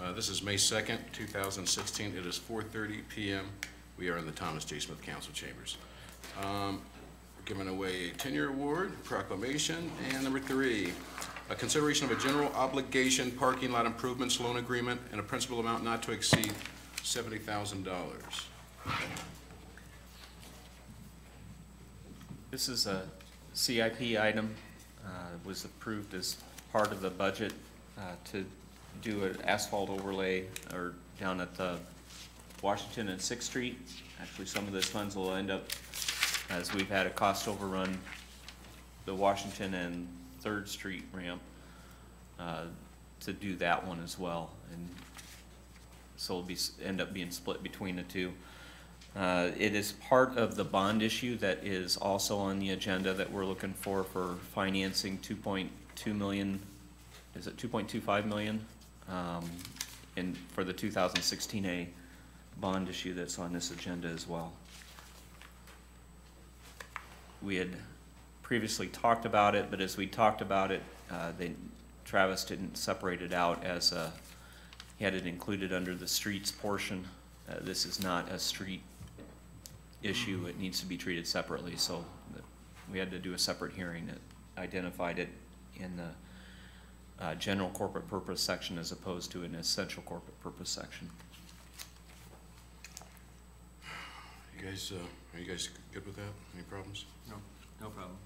Uh, This is May 2nd, 2016. It is 4:30 PM. We are in the Thomas J. Smith Council Chambers. Um, We're Giving away a 10-year award, proclamation, and number three, a consideration of a general obligation parking lot improvements loan agreement and a principal amount not to exceed $70,000. This is a CIP item, uh, was approved as part of the budget uh, to do an asphalt overlay or down at the Washington and Sixth Street. Actually, some of this funds will end up, as we've had a cost overrun, the Washington and Third Street ramp, uh, to do that one as well. And so it'll be, end up being split between the two. Uh, It is part of the bond issue that is also on the agenda that we're looking for, for financing two point two million, is it two point two five million? Um, And for the two thousand sixteen A bond issue that's on this agenda as well. We had previously talked about it, but as we talked about it, uh, Travis didn't separate it out as he had it included under the streets portion. Uh, This is not a street issue, it needs to be treated separately, so we had to do a separate hearing that identified it in the uh, general corporate purpose section as opposed to an essential corporate purpose section. You guys, uh, are you guys good with that? Any problems? No, no problem.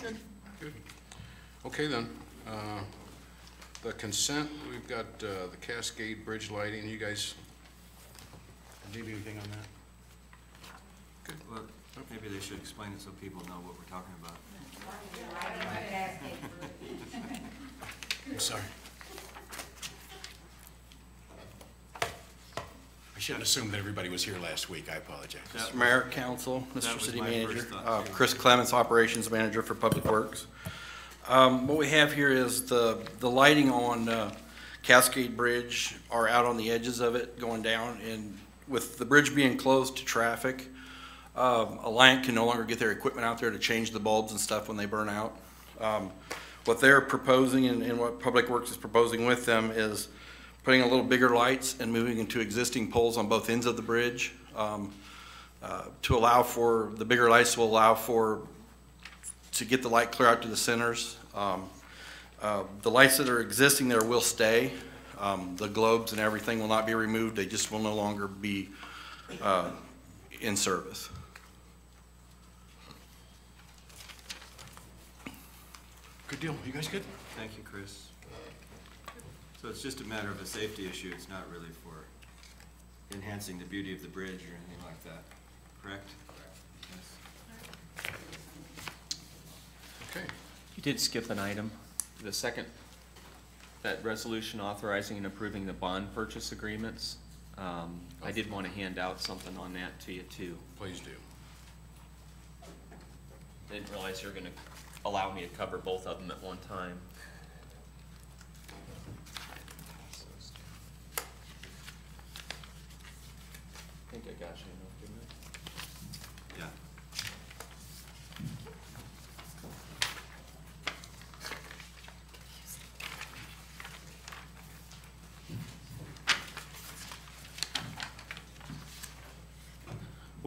Good. Good. Okay, then. Uh, The consent, we've got uh, the Cascade Bridge lighting. You guys need anything on that? Good. Well, maybe they should explain it so people know what we're talking about. I'm sorry. I shouldn't assume that everybody was here last week. I apologize. That Mr. Mayor, council, Mr. City Manager, uh. Chris Clements, Operations Manager for Public Works. Um, What we have here is the, the lighting on uh, Cascade Bridge are out on the edges of it going down, and with the bridge being closed to traffic, um, Alliant can no longer get their equipment out there to change the bulbs and stuff when they burn out. Um, What they're proposing and and what Public Works is proposing with them is putting a little bigger lights and moving into existing poles on both ends of the bridge. Um, uh, to allow for, the bigger lights will allow for, to get the light clear out to the centers. Um, uh, The lights that are existing there will stay. Um, The globes and everything will not be removed, they just will no longer be uh, in service. Good deal. You guys good? Thank you, Chris. So it's just a matter of a safety issue, it's not really for enhancing the beauty of the bridge or anything like that, correct? Yes. Okay. You did skip an item, the second, that resolution authorizing and approving the bond purchase agreements. Um, I did want to hand out something on that to you too. Please do. Didn't realize you were gonna allow me to cover both of them at one time. I think I got you enough, didn't I? Yeah.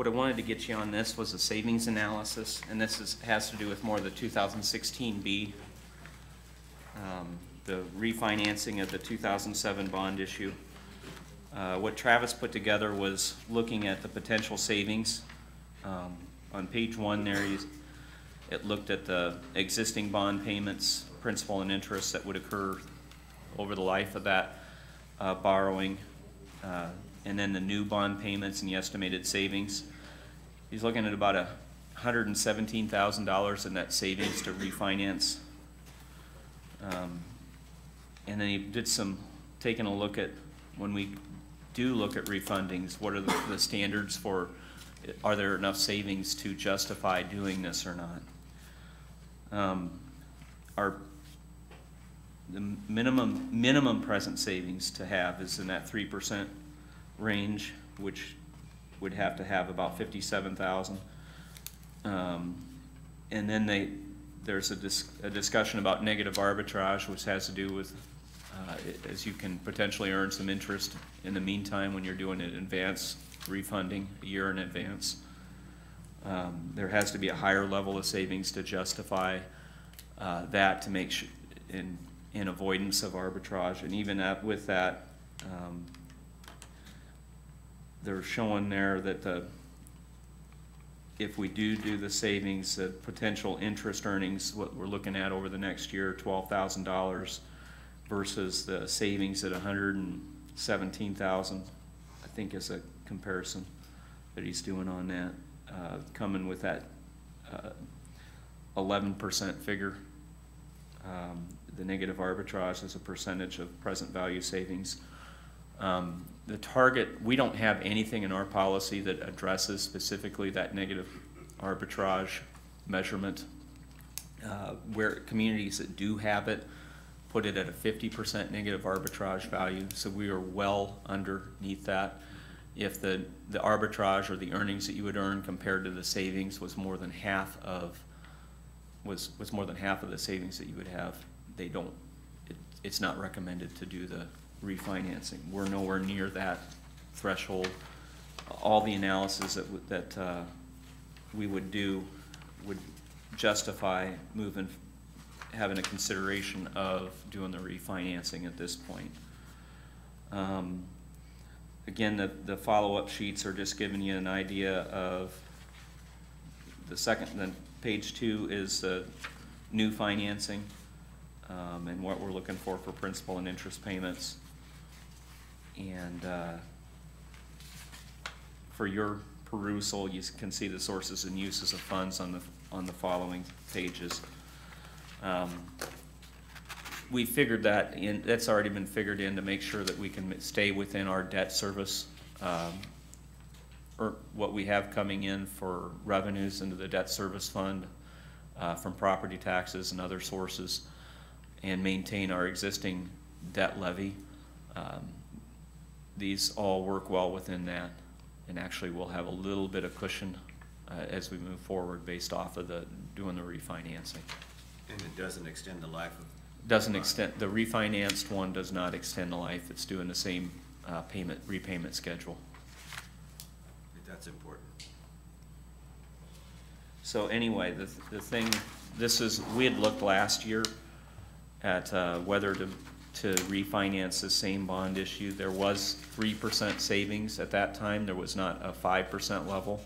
What I wanted to get you on this was a savings analysis, and this is, has to do with more of the two thousand sixteen B. Um, the refinancing of the two thousand seven bond issue. Uh, what Travis put together was looking at the potential savings. Um, on page one there, it looked at the existing bond payments, principal and interest that would occur over the life of that, uh, borrowing, uh, and then the new bond payments and the estimated savings. He's looking at about a hundred and seventeen thousand dollars in net savings to refinance. Um, And then he did some, taking a look at, when we do look at refundings, what are the, the standards for, are there enough savings to justify doing this or not? Um, Our the minimum, minimum present savings to have is in that three percent range, which would have to have about fifty-seven thousand. Um, and then they, there's a dis- a discussion about negative arbitrage, which has to do with uh, as you can potentially earn some interest in the meantime when you're doing an advance refunding, a year in advance. Um, There has to be a higher level of savings to justify uh, that to make in, in avoidance of arbitrage. And even at, with that, um, they're showing there that the, if we do do the savings, the potential interest earnings, what we're looking at over the next year, twelve thousand dollars versus the savings at a hundred and seventeen thousand, I think is a comparison that he's doing on that, uh, coming with that, uh, eleven percent figure. Um, the negative arbitrage is a percentage of present value savings. Um, The target, we don't have anything in our policy that addresses specifically that negative arbitrage measurement. Uh, Where communities that do have it, put it at a fifty percent negative arbitrage value, so we are well underneath that. If the, the arbitrage or the earnings that you would earn compared to the savings was more than half of, was, was more than half of the savings that you would have, they don't, it, it's not recommended to do the refinancing. We're nowhere near that threshold. All the analysis that, that, uh, we would do would justify moving, having a consideration of doing the refinancing at this point. Um, Again, the, the follow-up sheets are just giving you an idea of, the second, then page two is the new financing, um, and what we're looking for for principal and interest payments. And, uh, for your perusal, you can see the sources and uses of funds on the, on the following pages. Um, We figured that in, that's already been figured in to make sure that we can stay within our debt service, um, or what we have coming in for revenues into the debt service fund, uh, from property taxes and other sources, and maintain our existing debt levy. Um, These all work well within that, and actually we'll have a little bit of cushion, uh, as we move forward based off of the, doing the refinancing. And it doesn't extend the life of, Doesn't extend, the refinanced one does not extend the life, it's doing the same, uh, payment, repayment schedule. that's important. So anyway, the, the thing, this is, we had looked last year at, uh, whether to, to refinance the same bond issue. There was three percent savings at that time, there was not a five percent level.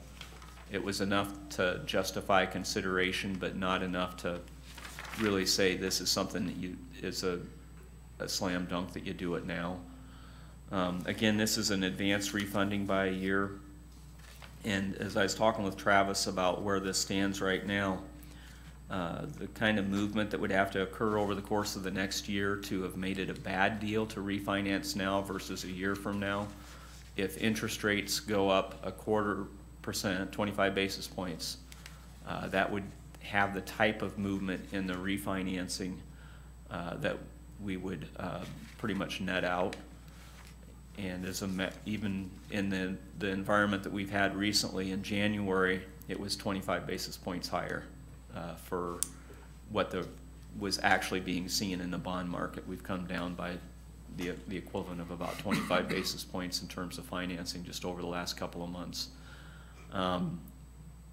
It was enough to justify consideration, but not enough to really say this is something that you, is a, a slam dunk that you do it now. Um, again, this is an advance refunding by a year. And as I was talking with Travis about where this stands right now, uh, the kind of movement that would have to occur over the course of the next year to have made it a bad deal to refinance now versus a year from now, if interest rates go up a quarter percent, twenty-five basis points, uh, that would have the type of movement in the refinancing uh, that we would uh, pretty much net out. And as a, even in the, the environment that we've had recently, in January, it was twenty-five basis points higher uh, for what the, was actually being seen in the bond market. We've come down by the, the equivalent of about twenty-five basis points in terms of financing just over the last couple of months. Um,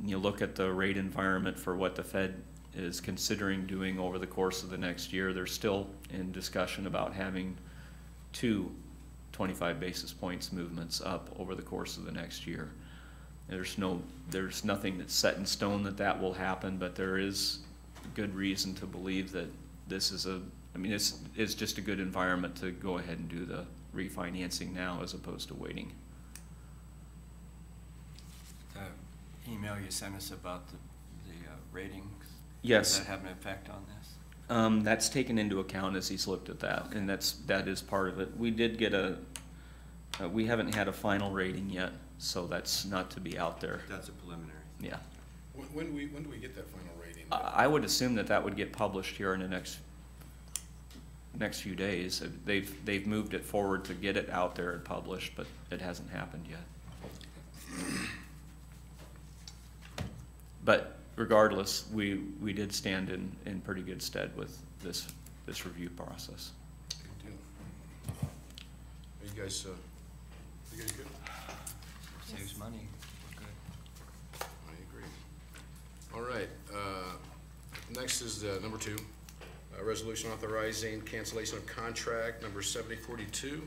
You look at the rate environment for what the Fed is considering doing over the course of the next year, they're still in discussion about having two 25 basis points movements up over the course of the next year. There's no, there's nothing that's set in stone that that will happen, but there is good reason to believe that this is a, I mean, it's, it's just a good environment to go ahead and do the refinancing now as opposed to waiting. The email you sent us about the, the uh, ratings? Yes. Does that have an effect on this? Um, that's taken into account as he's looked at that, and that's, that is part of it. We did get a, uh, we haven't had a final rating yet, so that's not to be out there, That's a preliminary. yeah. When, when we, when do we get that final rating? I, I would assume that that would get published here in the next, next few days. Uh, They've, they've moved it forward to get it out there and published, but it hasn't happened yet. But regardless, we, we did stand in, in pretty good stead with this, this review process. Good deal. Are you guys, uh, you guys good? Saves money. We're good. I agree. All right, uh, next is uh, number two, a resolution authorizing cancellation of contract number 7042,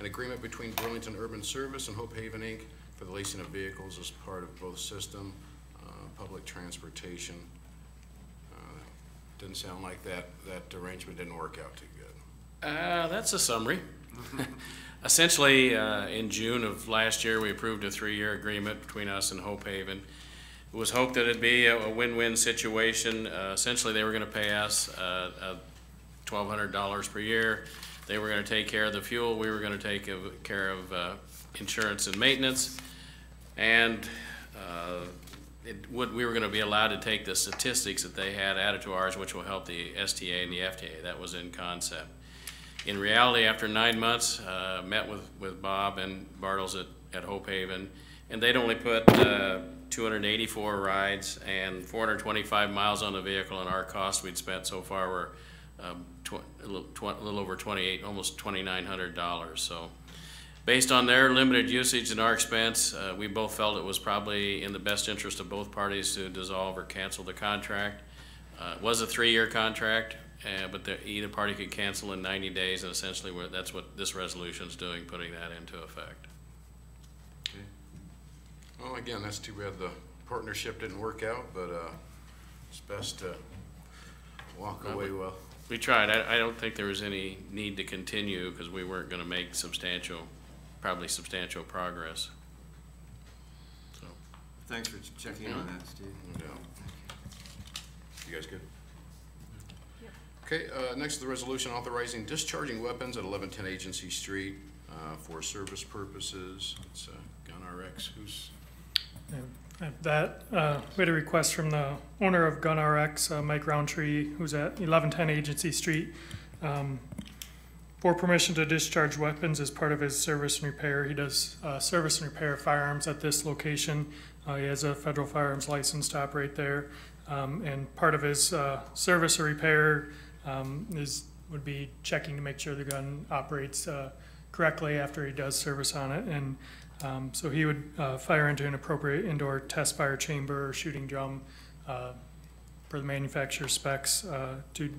an agreement between Burlington Urban Service and Hope Haven, Inc. for the leasing of vehicles as part of both system, uh, public transportation. Uh, Didn't sound like that, that arrangement didn't work out too good. Uh, that's a summary. Essentially, uh, in June of last year, we approved a three-year agreement between us and Hope Haven. It was hoped that it'd be a a win-win situation. Uh, Essentially, they were gonna pay us uh, uh, twelve hundred dollars per year. They were gonna take care of the fuel, we were gonna take care of uh, insurance and maintenance. And uh, it would, we were gonna be allowed to take the statistics that they had added to ours, which will help the STA and the FTA. That was in concept. In reality, after nine months, uh, met with, with Bob and Bartles at, at Hope Haven, and they'd only put, uh, two hundred and eighty-four rides and four hundred and twenty-five miles on the vehicle, and our costs we'd spent so far were, um, a little, a little over twenty-eight, almost twenty-nine hundred dollars, so. Based on their limited usage and our expense, uh, we both felt it was probably in the best interest of both parties to dissolve or cancel the contract. Uh, It was a three-year contract, uh, but the- either party could cancel in 90 days, and essentially, we're- that's what this resolution's doing, putting that into effect. Okay. Well, again, that's too bad the partnership didn't work out, but uh, it's best to walk away well. We tried, I I don't think there was any need to continue, because we weren't going to make substantial, probably substantial progress. So, Thanks for ch- checking in on that, Steve. No. You guys good? Okay, uh, next is the resolution authorizing discharging weapons at eleven ten Agency Street, uh, for service purposes. It's, uh, Gun RX, who's, That, uh, we had a request from the owner of Gun RX, uh, Mike Roundtree, who's at eleven ten Agency Street, um, for permission to discharge weapons as part of his service and repair. He does, uh, service and repair firearms at this location. Uh, he has a federal firearms license to operate there. Um, and part of his, service or repair, um, is, would be checking to make sure the gun operates, uh, correctly after he does service on it. And um, so he would uh, fire into an appropriate indoor test fire chamber or shooting drum uh, the manufacturer's specs uh, to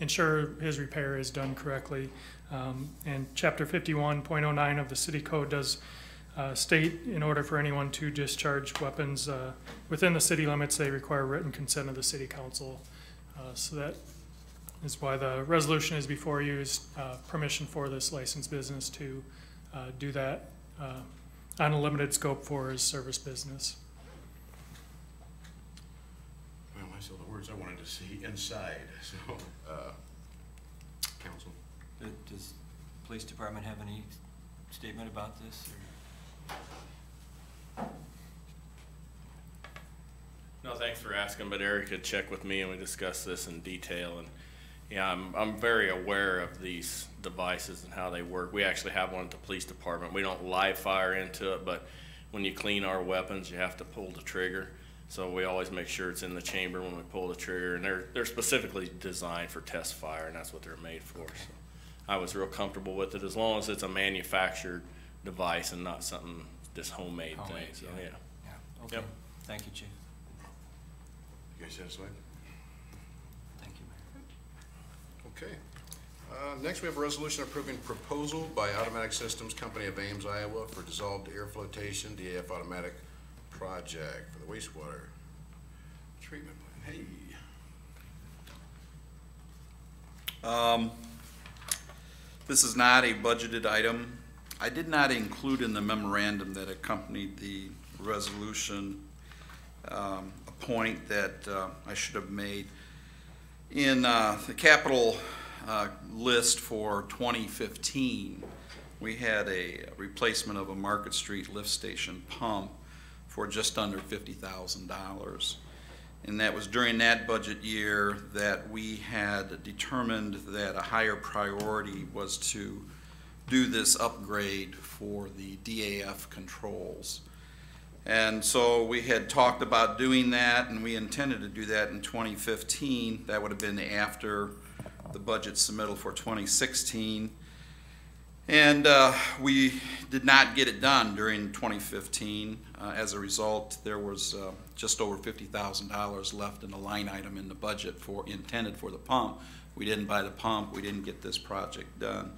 ensure his repair is done correctly. Um, And chapter fifty-one point oh nine of the city code does uh, state in order for anyone to discharge weapons uh, within the city limits, they require written consent of the city council. So that is why the resolution is before you is uh, permission for this licensed business to uh, do that uh, on a limited scope for his service business. well, I saw the words I wanted to see inside, so, uh, council. Uh, Does police department have any statement about this? or- No, thanks for asking, but Eric had checked with me and we discussed this in detail and, yeah, I'm, I'm very aware of these devices and how they work. We actually have one at the police department. We don't live fire into it, but when you clean our weapons, you have to pull the trigger. So we always make sure it's in the chamber when we pull the trigger and they're, they're specifically designed for test fire and that's what they're made for. So I was real comfortable with it as long as it's a manufactured device and not something, this homemade thing, so, yeah. yeah. Yeah, okay. Yep. Thank you, chief. You guys satisfied? Thank you, Mayor. Okay. Uh, Next, we have a resolution approving proposal by Automatic Systems Company of Ames, Iowa for dissolved air flotation DAF automatic project for the wastewater treatment plant. Hey. Um, This is not a budgeted item. I did not include in the memorandum that accompanied the resolution um, a point that uh, I should have made. In uh, the capital uh, list for 2015, we had a replacement of a Market Street lift station pump for just under $50,000. And that was during that budget year that we had determined that a higher priority was to do this upgrade for the DAF controls. And so we had talked about doing that, and we intended to do that in 2015. That would have been after the budget submittal for 2016. And uh, we did not get it done during 2015. Uh, As a result, there was uh, just over $50,000 left in the line item in the budget for, intended for the pump. We didn't buy the pump, we didn't get this project done.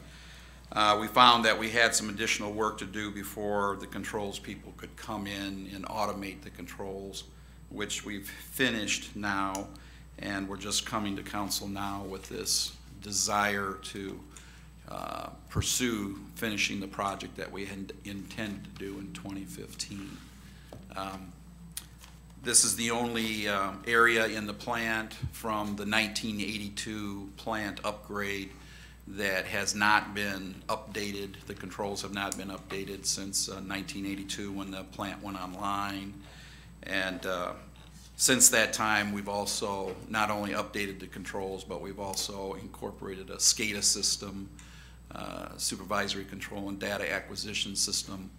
Uh, We found that we had some additional work to do before the controls people could come in and automate the controls, which we've finished now, and we're just coming to council now with this desire to uh, pursue finishing the project that we had intended to do in 2015. Um, This is the only um, area in the plant from the 1982 plant upgrade that has not been updated. The controls have not been updated since uh, 1982 when the plant went online. And uh, since that time, we've also not only updated the controls, but we've also incorporated a SCADA system, uh, supervisory control and data acquisition system,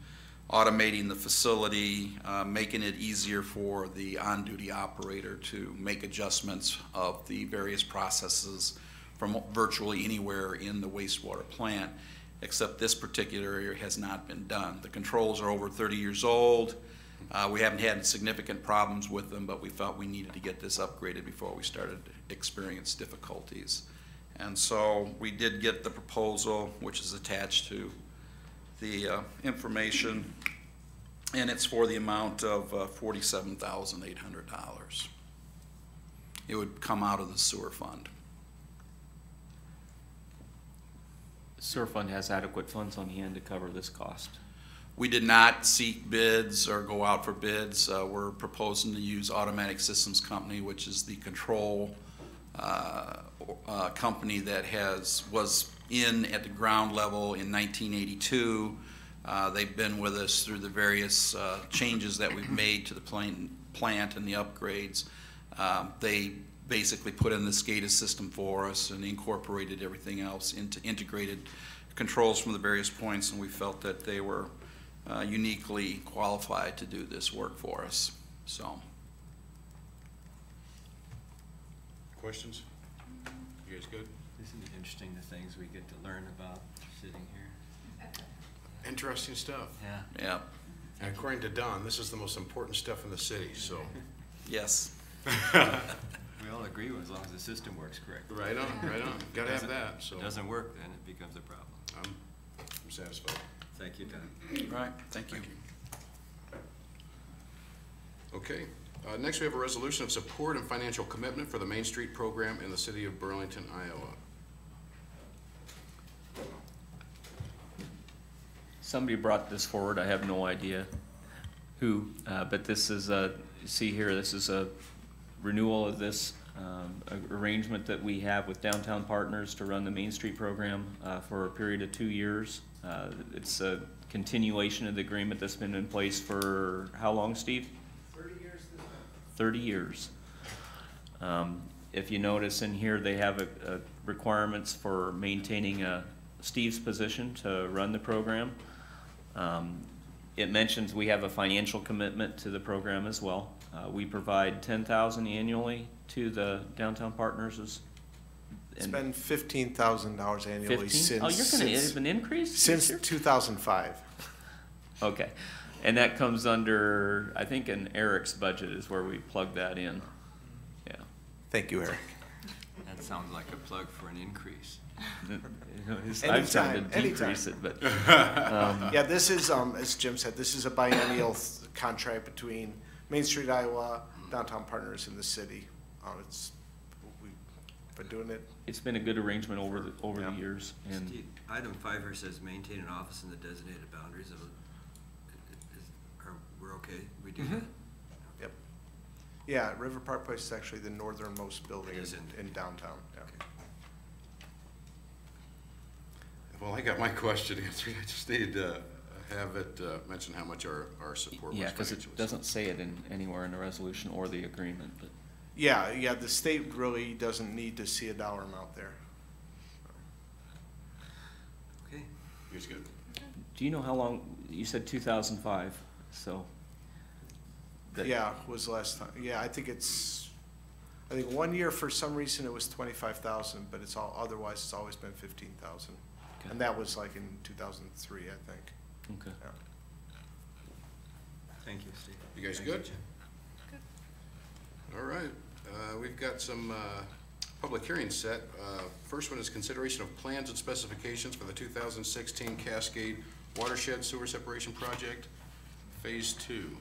automating the facility, uh, making it easier for the on-duty operator to make adjustments of the various processes from virtually anywhere in the wastewater plant, except this particular area has not been done. The controls are over 30 years old. Uh, We haven't had significant problems with them, but we felt we needed to get this upgraded before we started to experience difficulties. And so we did get the proposal, which is attached to the uh, information, and it's for the amount of uh, $47,800. It would come out of the sewer fund. Sewer fund has adequate funds on hand to cover this cost. We did not seek bids or go out for bids. Uh, We're proposing to use Automatic Systems Company, which is the control uh, uh, company that has, was in at the ground level in 1982. Uh, They've been with us through the various uh, changes that we've made to the plant plant and the upgrades. Um, They basically put in the SCADA system for us and incorporated everything else into integrated controls from the various points, and we felt that they were uh, uniquely qualified to do this work for us, so. Questions? You guys good? Isn't it interesting the things we get to learn about sitting here? Interesting stuff. Yeah. Yeah, And according to Don, this is the most important stuff in the city, so. yes. We all agree with as long as the system works correctly. Right on, right on. Gotta have Doesn't- that, so If it doesn't work, then it becomes a problem. I'm I'm satisfied. Thank you, Don. All right, thank you. Okay, uh, next we have a resolution of support and financial commitment for the Main Street program in the city of Burlington, Iowa. Somebody brought this forward, I have no idea who, uh, but this is a, see here, this is a renewal of this um, arrangement that we have with Downtown Partners to run the Main Street program uh, for a period of two years. Uh, It's a continuation of the agreement that's been in place for how long, Steve? Thirty years. Thirty years. Um, If you notice in here, they have a, a requirements for maintaining uh, Steve's position to run the program. Um, It mentions we have a financial commitment to the program as well. Uh, We provide ten thousand annually to the downtown partners as. It's and been fifteen thousand dollars annually 15? since. Oh, you're gonna since- have an increase? this Since year? two thousand five. Okay, and that comes under, I think in Eric's budget is where we plug that in. Yeah. Thank you, Eric. That sounds like a plug for an increase. I've tried to Anytime, anytime. decrease it, but, Yeah, this is, um, as Jim said, this is a biennial th- contract between Main Street, Iowa, Downtown Partners, and the city. Uh, it's, we've been doing it, it's been a good arrangement over the, over the Yeah. years, and. Steve, Item five here says maintain an office in the designated boundaries of, a- is- are, we're okay? We do that? yep. Yeah, River Park Place is actually the northernmost building It is in, in- in downtown, yeah. Well, I got my question answered. I just need to have it uh, mention how much our, our support was Yeah, because it financially. doesn't say it in, anywhere in the resolution or the agreement, but. Yeah, yeah, the state really doesn't need to see a dollar amount there. Okay. You guys good? Do you know how long, you said two thousand five, so. that- Yeah, was the last time, yeah, I think it's, I think one year for some reason it was twenty-five thousand, but it's all, otherwise it's always been fifteen thousand. Okay. And that was like in two thousand three, I think. Okay. Yeah. Thank you, Steve. You guys Thank good? Jim. All right, uh, we've got some, uh, public hearings set. Uh, first one is consideration of plans and specifications for the two thousand sixteen Cascade Watershed Sewer Separation Project, Phase Two.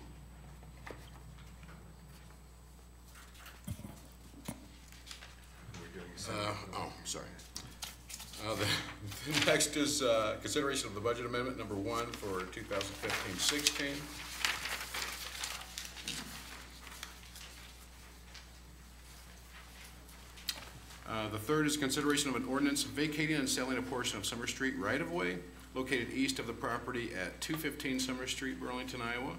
Uh, oh, sorry. Uh, the, the next is, uh, consideration of the budget amendment number one for 2015-16. Uh, The third is consideration of an ordinance vacating and selling a portion of Summer Street right-of-way located east of the property at 215 Summer Street, Burlington, Iowa.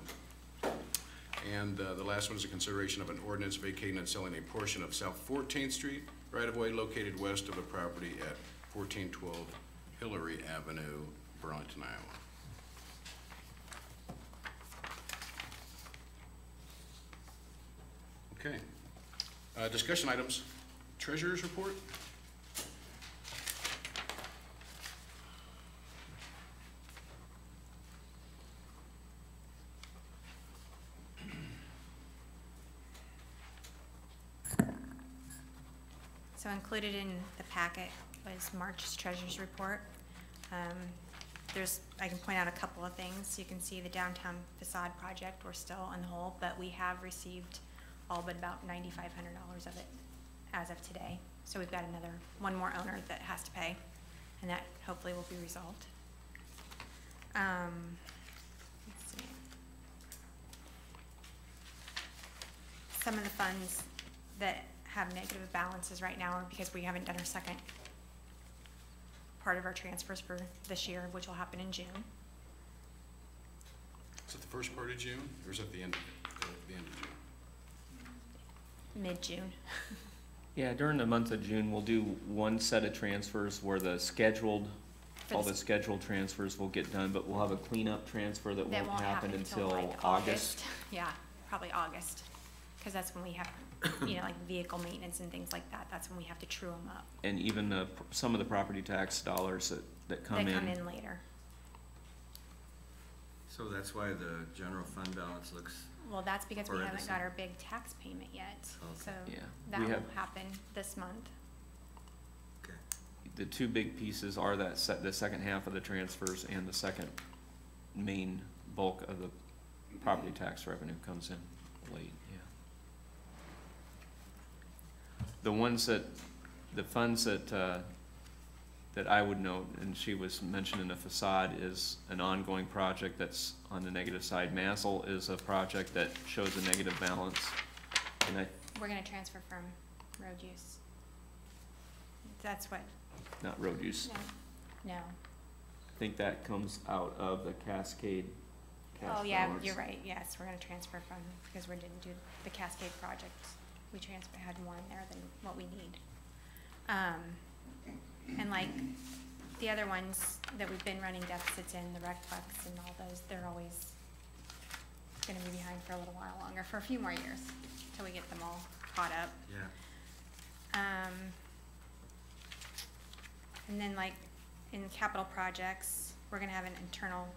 And uh, the last one is a consideration of an ordinance vacating and selling a portion of South 14th Street right-of-way located west of the property at 1412 Hillary Avenue, Burlington, Iowa. Okay. Uh, Discussion items. Treasurer's report? So included in the packet was March's treasurer's report. Um, There's, I can point out a couple of things. You can see the downtown facade project, we're still on hold, but we have received all but about ninety-five hundred dollars of it as of today. So we've got another, one more owner that has to pay, and that hopefully will be resolved. Um, let's see. Some of the funds that have negative balances right now are because we haven't done our second part of our transfers for this year, which will happen in June. Is it the first part of June, or is it the end of, uh, the end of June? mid-June. Yeah, during the month of June, we'll do one set of transfers where the scheduled, all the the scheduled transfers will get done, but we'll have a cleanup transfer that That won't happen until like August. Yeah, probably August, because that's when we have, you know, like vehicle maintenance and things like that, that's when we have to true them up. And even the, some of the property tax dollars that, that come They in. come in later. So that's why the general fund balance looks, Well, that's because we haven't Horrendous. got our big tax payment yet, so Yeah, that we will have- happen this month. okay. The two big pieces are that set, the second half of the transfers and the second main bulk of the property tax revenue comes in late, yeah. The ones that, the funds that, uh, that I would note, and she was mentioned in the facade, is an ongoing project that's on the negative side. Massel is a project that shows a negative balance, and I, We're gonna transfer from road use. That's what, not road use. no, no. I think that comes out of the Cascade cash Oh, yeah, balance. you're right, yes, we're gonna transfer from, because we didn't do the Cascade project. We transfer, had more in there than what we need. Um, and like, the other ones that we've been running deficits in, the recplex and all those, they're always gonna be behind for a little while longer, for a few more years, till we get them all caught up. Yeah. Um, and then like in capital projects, we're gonna have an internal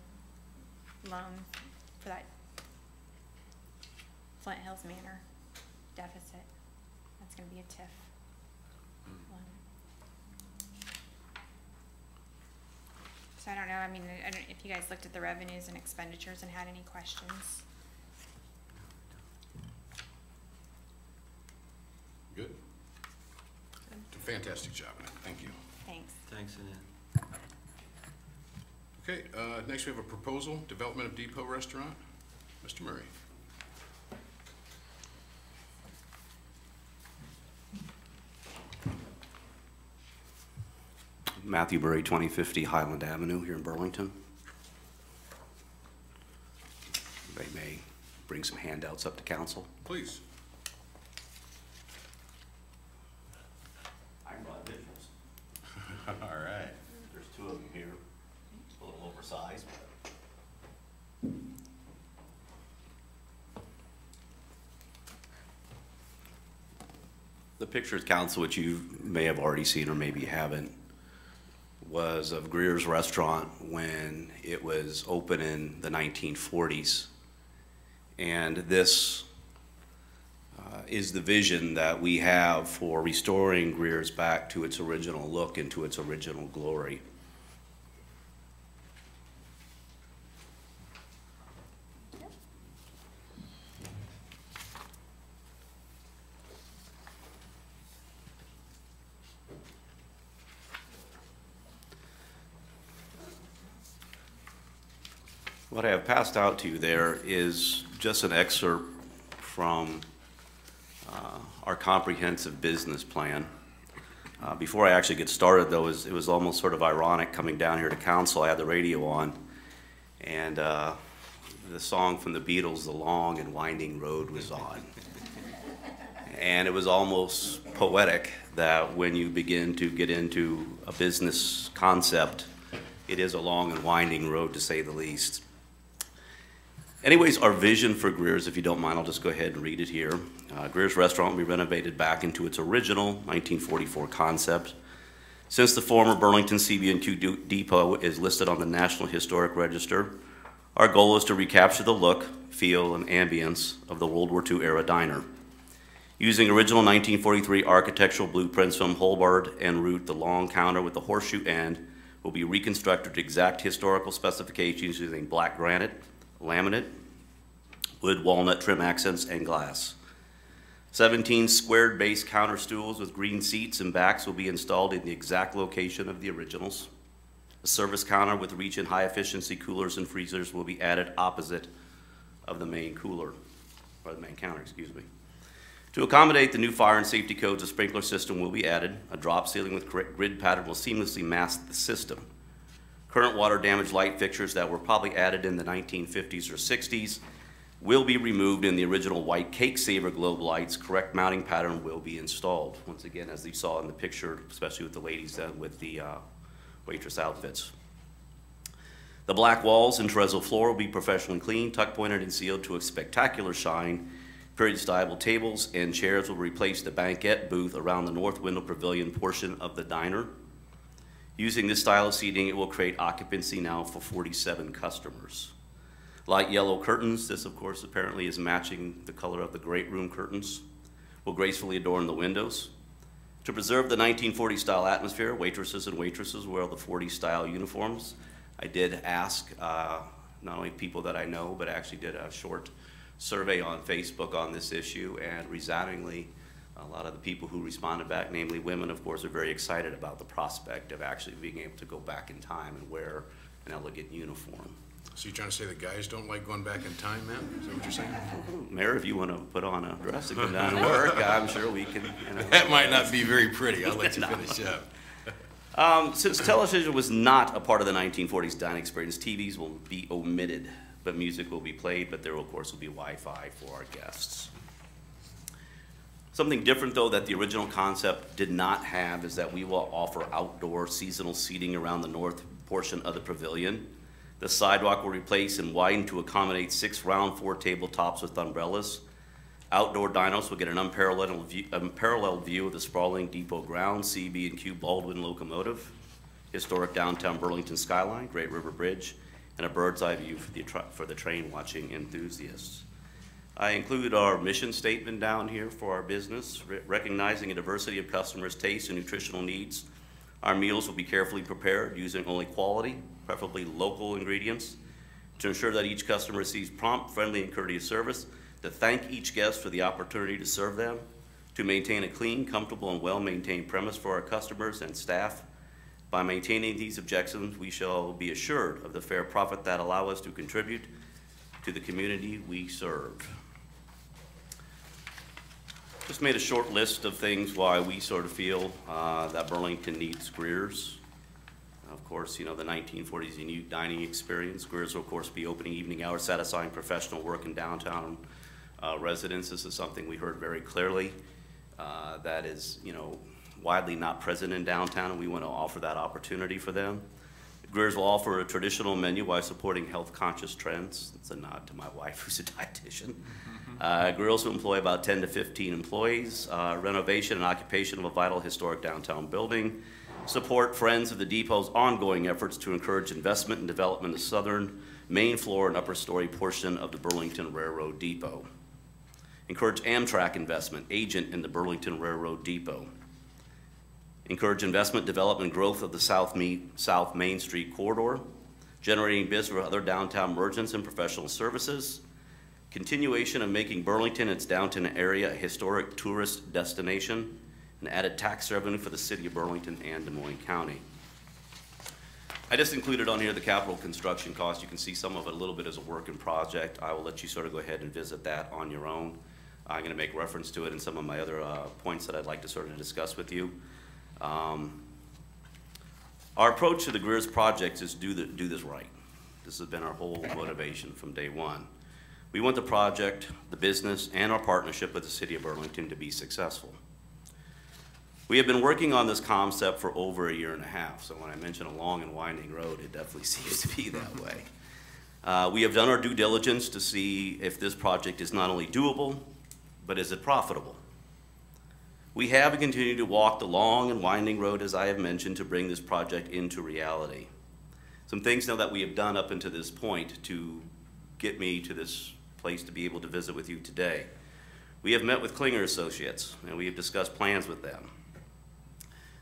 loan for that Flint Hills Manor deficit. That's gonna be a TIF loan. So I don't know, I mean, I don't, if you guys looked at the revenues and expenditures and had any questions. Good? Fantastic job, Annette. thank you. Thanks. Thanks, Annette. Okay, uh, next we have a proposal, development of Depot Restaurant. Mr. Murray. Matthew Murray, 2050 Highland Avenue here in Burlington. They may bring some handouts up to council. Please. I brought visuals. All right. There's two of them here, a little oversized, but The pictures, council, which you may have already seen or maybe haven't, was of Greer's Restaurant when it was open in the 1940s. And this uh, is the vision that we have for restoring Greer's back to its original look and to its original glory. What I have passed out to you there is just an excerpt from uh, our comprehensive business plan. Uh, Before I actually get started, though, it was- it was almost sort of ironic coming down here to council. I had the radio on, and uh, the song from the Beatles, "The Long and Winding Road," was on. And it was almost poetic that when you begin to get into a business concept, it is a long and winding road, to say the least. Anyways, our vision for Greer's, if you don't mind, I'll just go ahead and read it here. Uh, Greer's Restaurant will be renovated back into its original 1944 concept. Since the former Burlington CB&Q Depot is listed on the National Historic Register, our goal is to recapture the look, feel, and ambience of the World War II era diner. Using original 1943 architectural blueprints from Holabird and Root, the long counter with the horseshoe end will be reconstructed to exact historical specifications using black granite, laminate, wood walnut trim accents, and glass. 17 squared base counter stools with green seats and backs will be installed in the exact location of the originals. A service counter with reach and high efficiency coolers and freezers will be added opposite of the main cooler, or the main counter, excuse me. To accommodate the new fire and safety codes, a sprinkler system will be added. A drop ceiling with grid pattern will seamlessly mask the system. Current water damage light fixtures that were probably added in the 1950s or 60s will be removed and the original white cake saver globe lights. Correct mounting pattern will be installed. Once again, as you saw in the picture, especially with the ladies uh, with the uh, waitress outfits. The black walls and terrazzo floor will be professionally cleaned, tuck pointed and sealed to a spectacular shine. Period style tables and chairs will replace the banquette booth around the north window pavilion portion of the diner. Using this style of seating, it will create occupancy now for 47 customers. Light yellow curtains, this of course apparently is matching the color of the great room curtains, will gracefully adorn the windows. To preserve the 1940 style atmosphere, waitresses and waitresses wear the 40 style uniforms. I did ask uh, not only people that I know, but I actually did a short survey on Facebook on this issue, and resoundingly, a lot of the people who responded back, namely women, of course, are very excited about the prospect of actually being able to go back in time and wear an elegant uniform. So you're trying to say the guys don't like going back in time, man? Is that what you're saying? Mayor, if you want to put on a dress and come down and work, I'm sure we can, you know. That might not be very pretty. I'll let you finish up. Um, since television was not a part of the 1940s dining experience, TVs will be omitted, but music will be played, but there, of course, will be Wi-Fi for our guests. Something different, though, that the original concept did not have is that we will offer outdoor seasonal seating around the north portion of the pavilion. The sidewalk will replace and widen to accommodate six round four tabletops with umbrellas. Outdoor dinos will get an unparalleled view, unparalleled view of the sprawling depot grounds, CB and Q Baldwin locomotive, historic downtown Burlington skyline, Great River Bridge, and a bird's eye view for the, for the train watching enthusiasts. I include our mission statement down here for our business, re- recognizing a diversity of customers' tastes and nutritional needs. Our meals will be carefully prepared using only quality, preferably local ingredients, to ensure that each customer receives prompt, friendly, and courteous service, to thank each guest for the opportunity to serve them, to maintain a clean, comfortable, and well-maintained premise for our customers and staff. By maintaining these objectives, we shall be assured of the fair profit that allow us to contribute to the community we serve. Just made a short list of things why we sort of feel uh, that Burlington needs Greer's. Of course, you know, the 1940s unique dining experience. Greer's will, of course, be opening evening hours, satisfying professional work in downtown uh, residents. This is something we heard very clearly. uh, That is, you know, widely not present in downtown, and we want to offer that opportunity for them. Greer's will offer a traditional menu while supporting health-conscious trends. It's a nod to my wife, who's a dietitian. Uh, Greer's will employ about 10 to 15 employees. Uh, renovation and occupation of a vital historic downtown building. support Friends of the Depot's ongoing efforts to encourage investment and development of the southern main floor and upper story portion of the Burlington Railroad Depot. Encourage Amtrak investment, agent in the Burlington Railroad Depot. Encourage investment, development, growth of the South Me- South Main Street corridor, generating bids for other downtown merchants and professional services. Continuation of making Burlington and its downtown area a historic tourist destination, and added tax revenue for the city of Burlington and Des Moines County. I just included on here the capital construction cost. You can see some of it a little bit as a work in project. I will let you sort of go ahead and visit that on your own. I'm gonna make reference to it in some of my other, uh, points that I'd like to sort of discuss with you. Um, Our approach to the Greer's project is do the, do this right. This has been our whole motivation from day one. We want the project, the business, and our partnership with the city of Burlington to be successful. We have been working on this concept for over a year and a half, so when I mention a long and winding road, it definitely seems to be that way. Uh, we have done our due diligence to see if this project is not only doable, but is it profitable? We have and continue to walk the long and winding road, as I have mentioned, to bring this project into reality. Some things now that we have done up until this point to get me to this place to be able to visit with you today. We have met with Klingner Associates, and we have discussed plans with them.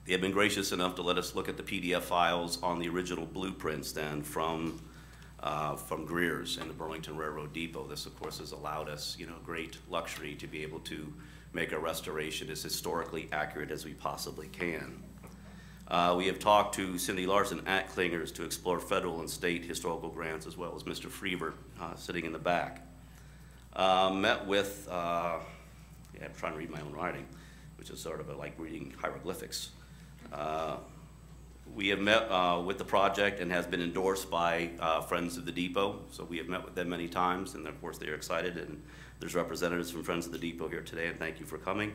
They have been gracious enough to let us look at the PDF files on the original blueprints then from, uh, from Greer's and the Burlington Railroad Depot. This, of course, has allowed us, you know, great luxury to be able to make a restoration as historically accurate as we possibly can. Uh, we have talked to Cindy Larson at Klingners to explore federal and state historical grants, as well as Mr. Freever, uh, sitting in the back. Uh, met with, uh, yeah, I'm trying to read my own writing, which is sort of like reading hieroglyphics. Uh, We have met uh, with the project and has been endorsed by uh, Friends of the Depot, so we have met with them many times, and of course, they are excited, and there's representatives from Friends of the Depot here today, and thank you for coming.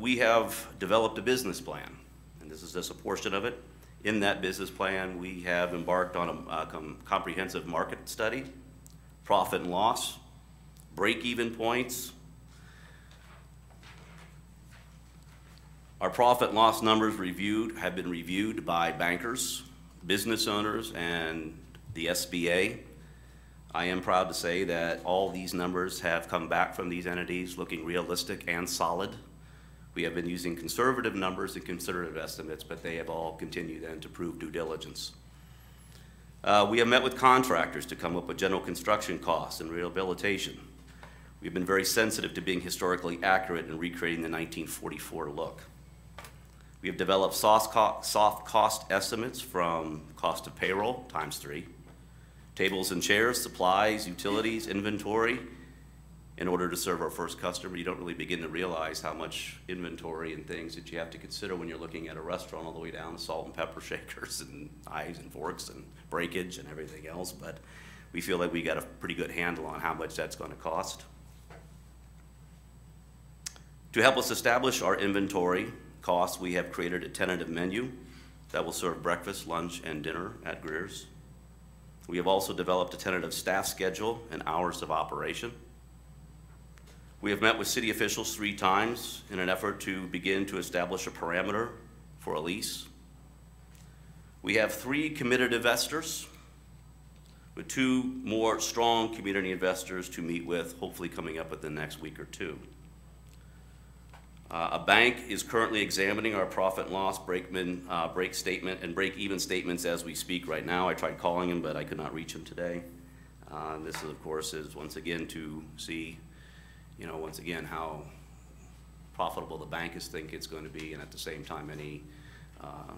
We have developed a business plan, and this is just a portion of it. In that business plan, we have embarked on a com- comprehensive market study, profit and loss, break-even points, Our profit and loss numbers reviewed, have been reviewed by bankers, business owners, and the SBA. I am proud to say that all these numbers have come back from these entities looking realistic and solid. We have been using conservative numbers and conservative estimates, but they have all continued then to prove due diligence. Uh, we have met with contractors to come up with general construction costs and rehabilitation. We've been very sensitive to being historically accurate in recreating the 1944 look. We have developed soft, co- soft cost estimates from cost of payroll times three, tables and chairs, supplies, utilities, inventory. In order to serve our first customer, you don't really begin to realize how much inventory and things that you have to consider when you're looking at a restaurant all the way down salt and pepper shakers and knives and forks and breakage and everything else. But we feel like we got a pretty good handle on how much that's going to cost. To help us establish our inventory costs, we have created a tentative menu that will serve breakfast, lunch, and dinner at Greer's. We have also developed a tentative staff schedule and hours of operation. We have met with city officials three times in an effort to begin to establish a parameter for a lease. We have three committed investors with two more strong community investors to meet with, hopefully coming up within the next week or two. Uh, A bank is currently examining our profit and loss breakman, uh, break statement and break-even statements as we speak right now. I tried calling him, but I could not reach him today. Uh, This, is, of course, is once again to see, you know, once again, how profitable the bank is think it's going to be, and at the same time, any, uh,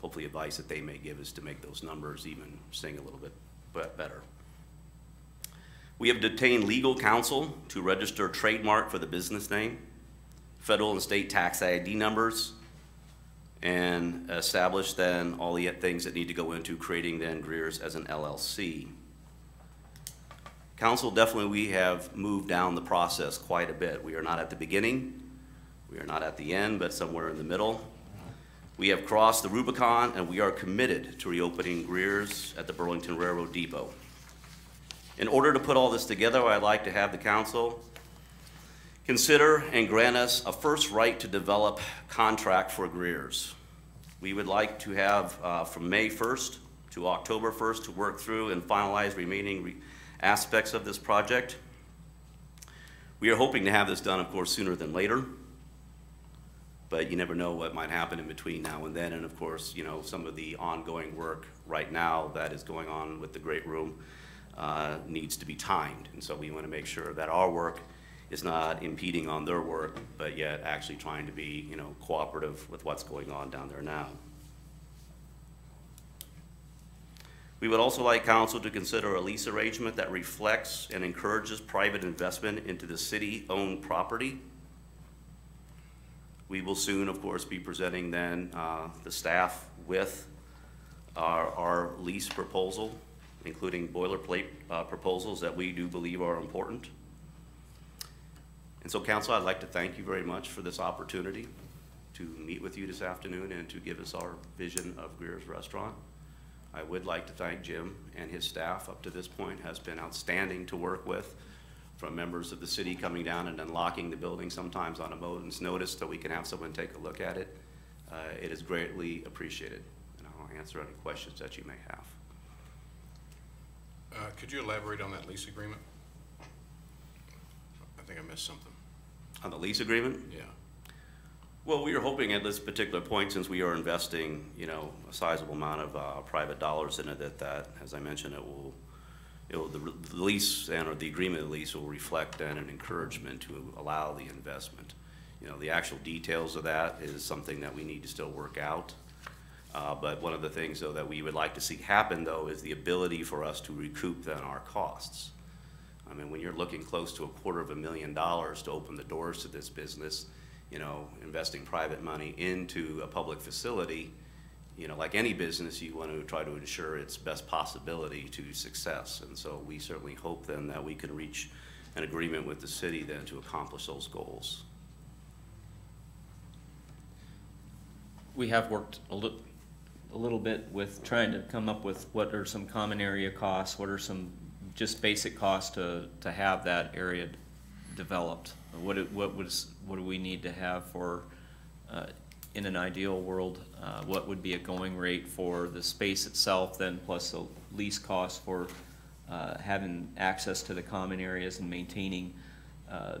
hopefully advice that they may give us to make those numbers even sing a little bit better. We have detained legal counsel to register trademark for the business name federal and state tax ID numbers, and establish then all the things that need to go into creating then Greer's as an LLC. Council, definitely we have moved down the process quite a bit. We are not at the beginning, we are not at the end, but somewhere in the middle. We have crossed the Rubicon, and we are committed to reopening Greer's at the Burlington Railroad Depot. In order to put all this together, I'd like to have the council Consider and grant us a first right to develop contract for Greer's. We would like to have uh, from May 1st to October 1st to work through and finalize remaining re- aspects of this project. We are hoping to have this done, of course, sooner than later, but you never know what might happen in between now and then. And of course, you know, some of the ongoing work right now that is going on with the Great Room uh, needs to be timed. And so we want to make sure that our work is not impeding on their work, but yet actually trying to be, you know, cooperative with what's going on down there now. We would also like council to consider a lease arrangement that reflects and encourages private investment into the city-owned property. We will soon, of course, be presenting then uh, the staff with our, our lease proposal, including boilerplate uh, proposals that we do believe are important. And so, council, I'd like to thank you very much for this opportunity to meet with you this afternoon and to give us our vision of Greer's Restaurant. I would like to thank Jim and his staff up to this point, has been outstanding to work with, from members of the city coming down and unlocking the building sometimes on a moment's notice so we can have someone take a look at it. Uh, It is greatly appreciated, and I'll answer any questions that you may have. Uh, Could you elaborate on that lease agreement? I think I missed something. On the lease agreement? Yeah. Well, we are hoping at this particular point, since we are investing, you know, a sizable amount of uh, private dollars in it, that, that, as I mentioned, it will, it will, the lease and, or the agreement of the lease will reflect then an encouragement to allow the investment. You know, the actual details of that is something that we need to still work out. Uh, But one of the things, though, that we would like to see happen, though, is the ability for us to recoup then our costs. I mean, when you're looking close to a quarter of a million dollars to open the doors to this business, you know, investing private money into a public facility, you know, like any business, you want to try to ensure its best possibility to success. And so we certainly hope then that we can reach an agreement with the city then to accomplish those goals. We have worked a lit, a little bit with trying to come up with what are some common area costs, what are some just basic cost to, to have that area developed? What, it- what was, what do we need to have for, uh, in an ideal world, uh, what would be a going rate for the space itself, then plus the lease cost for, uh, having access to the common areas and maintaining, uh,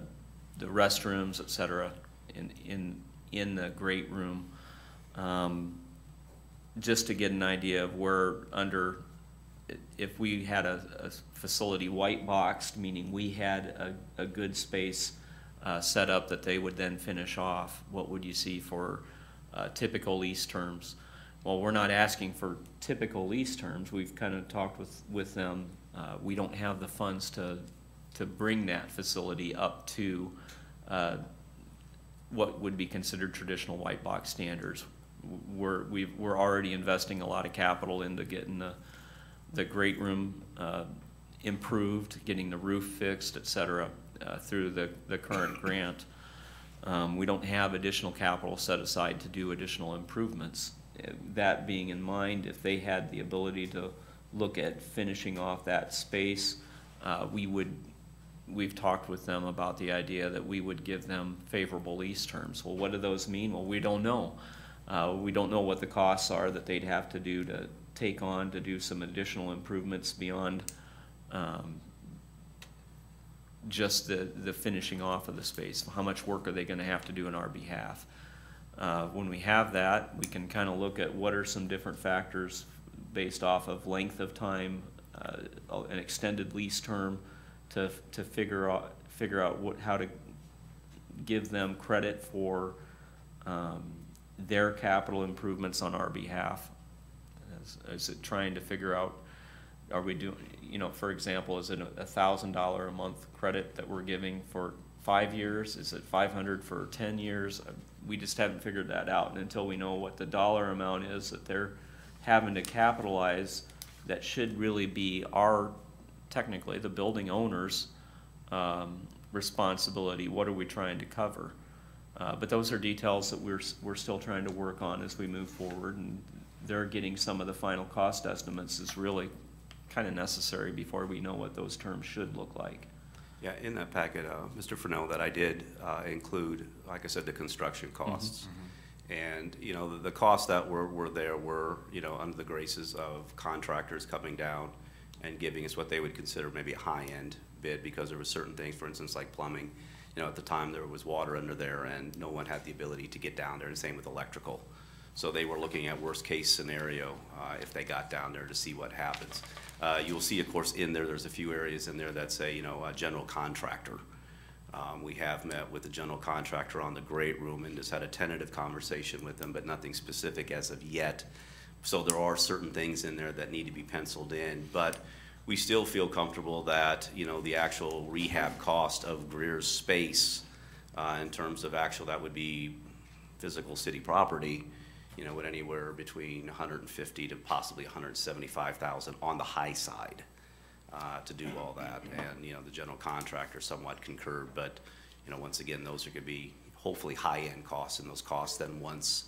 the restrooms, et cetera, in, in, in the great room. Um, just to get an idea of where under, if we had a, a facility white boxed, meaning we had a, a good space uh, set up that they would then finish off, what would you see for uh, typical lease terms? Well, we're not asking for typical lease terms. We've kind of talked with, with them. Uh, we don't have the funds to, to bring that facility up to uh, what would be considered traditional white box standards. We're, we've, we're already investing a lot of capital into getting the, the great room uh, improved, getting the roof fixed, et cetera, uh, through the, the current grant. Um, We don't have additional capital set aside to do additional improvements. That being in mind, if they had the ability to look at finishing off that space, uh, we would, we've talked with them about the idea that we would give them favorable lease terms. Well, what do those mean? Well, we don't know. Uh, we don't know what the costs are that they'd have to do to take on to do some additional improvements beyond, um, just the, the finishing off of the space. How much work are they gonna have to do on our behalf? Uh, when we have that, we can kind of look at what are some different factors based off of length of time, uh, an extended lease term, to, to figure out, figure out what, how to give them credit for, um, their capital improvements on our behalf. Is, it trying to figure out, are we doing, you know, for example, is it a thousand dollar a month credit that we're giving for five years? Is it five hundred for ten years? Uh, We just haven't figured that out, and until we know what the dollar amount is that they're having to capitalize, that should really be our, technically, the building owner's, um, responsibility. What are we trying to cover? Uh, but those are details that we're, we're still trying to work on as we move forward, and they're getting some of the final cost estimates is really kind of necessary before we know what those terms should look like. Yeah, in that packet, uh, Mr. Fennell, that I did uh, include, like I said, the construction costs. And, you know, the, the costs that were, were there were, you know, under the graces of contractors coming down and giving us what they would consider maybe a high-end bid because there were certain things, for instance, like plumbing. You know, at the time, there was water under there and no one had the ability to get down there, and same with electrical. So they were looking at worst-case scenario, uh, if they got down there to see what happens. Uh, you'll see, of course, in there, there's a few areas in there that say, you know, a general contractor. Um, we have met with the general contractor on the great room and just had a tentative conversation with them, but nothing specific as of yet. So there are certain things in there that need to be penciled in, but we still feel comfortable that, you know, the actual rehab cost of Greer's space, uh, in terms of actual, that would be physical city property, you know, at anywhere between hundred and fifty to possibly hundred and seventy-five thousand on the high side uh, to do all that. And, you know, the general contractor somewhat concurred, but, you know, once again, those are gonna be hopefully high-end costs, and those costs then once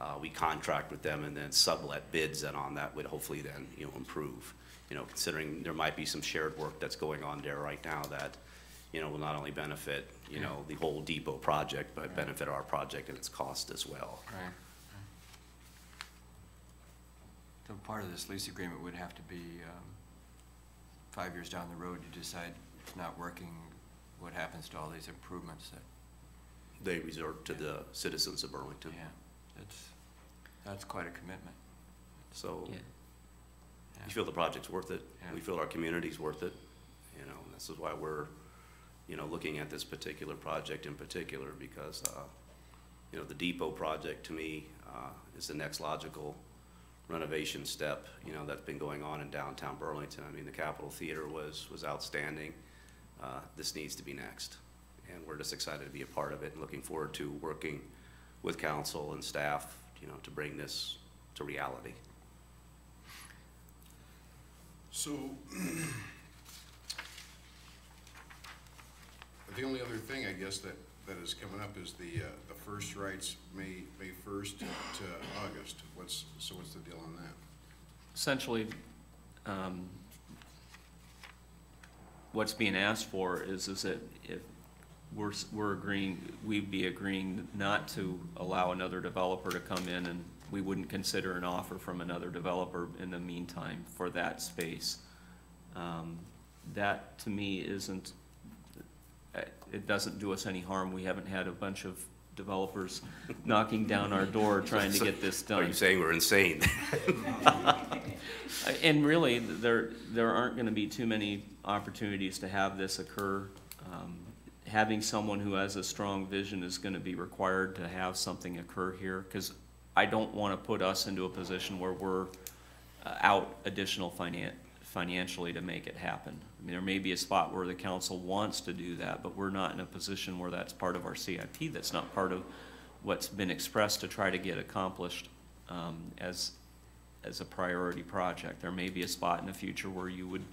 uh, we contract with them and then sublet bids and on that would hopefully then, you know, improve. You know, considering there might be some shared work that's going on there right now that, you know, will not only benefit, you know, the whole depot project, but benefit our project and its cost as well. Right. So part of this lease agreement would have to be, um, five years down the road, you decide it's not working, what happens to all these improvements that, They resort to the citizens of Burlington. yeah, that's, that's quite a commitment. So Yeah. we feel the project's worth it. Yeah. We feel our community's worth it. You know, and this is why we're, you know, looking at this particular project in particular because, uh, you know, the depot project to me, uh, is the next logical renovation step, you know, that's been going on in downtown Burlington. I mean, the Capitol Theater was, was outstanding. Uh, this needs to be next. And we're just excited to be a part of it and looking forward to working with council and staff, you know, to bring this to reality. So, the only other thing, I guess, that, that is coming up is the, uh, the first rights, May, May first to August. What's, so what's the deal on that? Essentially, um, what's being asked for is, is that if we're, we're agreeing, we'd be agreeing not to allow another developer to come in and we wouldn't consider an offer from another developer in the meantime for that space. Um, That, to me, isn't, it doesn't do us any harm. We haven't had a bunch of developers knocking down our door trying to get this done. Are you saying we're insane? And really, there, there aren't gonna be too many opportunities to have this occur. Um, Having someone who has a strong vision is gonna be required to have something occur here, cause I don't wanna put us into a position where we're uh, out additional finan- financially to make it happen. I mean, there may be a spot where the council wants to do that, but we're not in a position where that's part of our CIP, that's not part of what's been expressed to try to get accomplished, um, as, as a priority project. There may be a spot in the future where you would,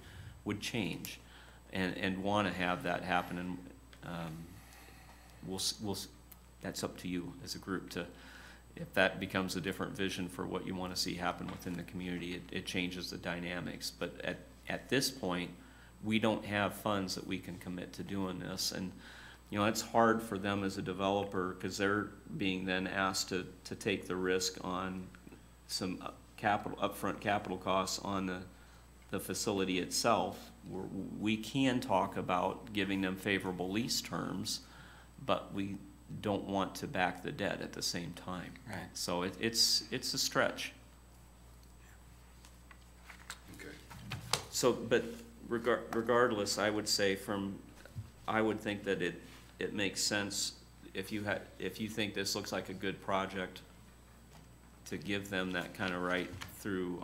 would change and, and want to have that happen, and, um, we'll, we'll, that's up to you as a group to, if that becomes a different vision for what you want to see happen within the community, it, it changes the dynamics. But at, at this point, we don't have funds that we can commit to doing this, and, you know, it's hard for them as a developer, because they're being then asked to, to take the risk on some capital, upfront capital costs on the, the facility itself. We're, we can talk about giving them favorable lease terms, but we don't want to back the debt at the same time. Right. So it, it's, it's a stretch. Okay. So, but regar- regardless, I would say from, I would think that it, it makes sense if you had, if you think this looks like a good project, to give them that kind of right through,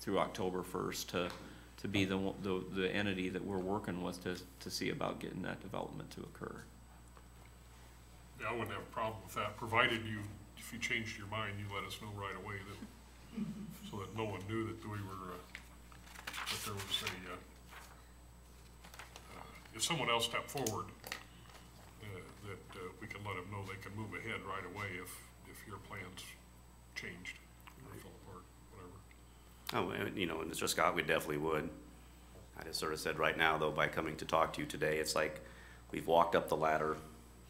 through October first to, to be the, the, the entity that we're working with to, to see about getting that development to occur. Yeah, I wouldn't have a problem with that, provided you, if you changed your mind, you let us know right away that, so that no one knew that we were, uh, that there was a, uh, uh, if someone else stepped forward, uh, that, uh, we can let them know they can move ahead right away if, if your plans changed or fell apart, whatever. Oh, you know, Mr. Scott, we definitely would. I just sort of said right now, though, by coming to talk to you today, it's like we've walked up the ladder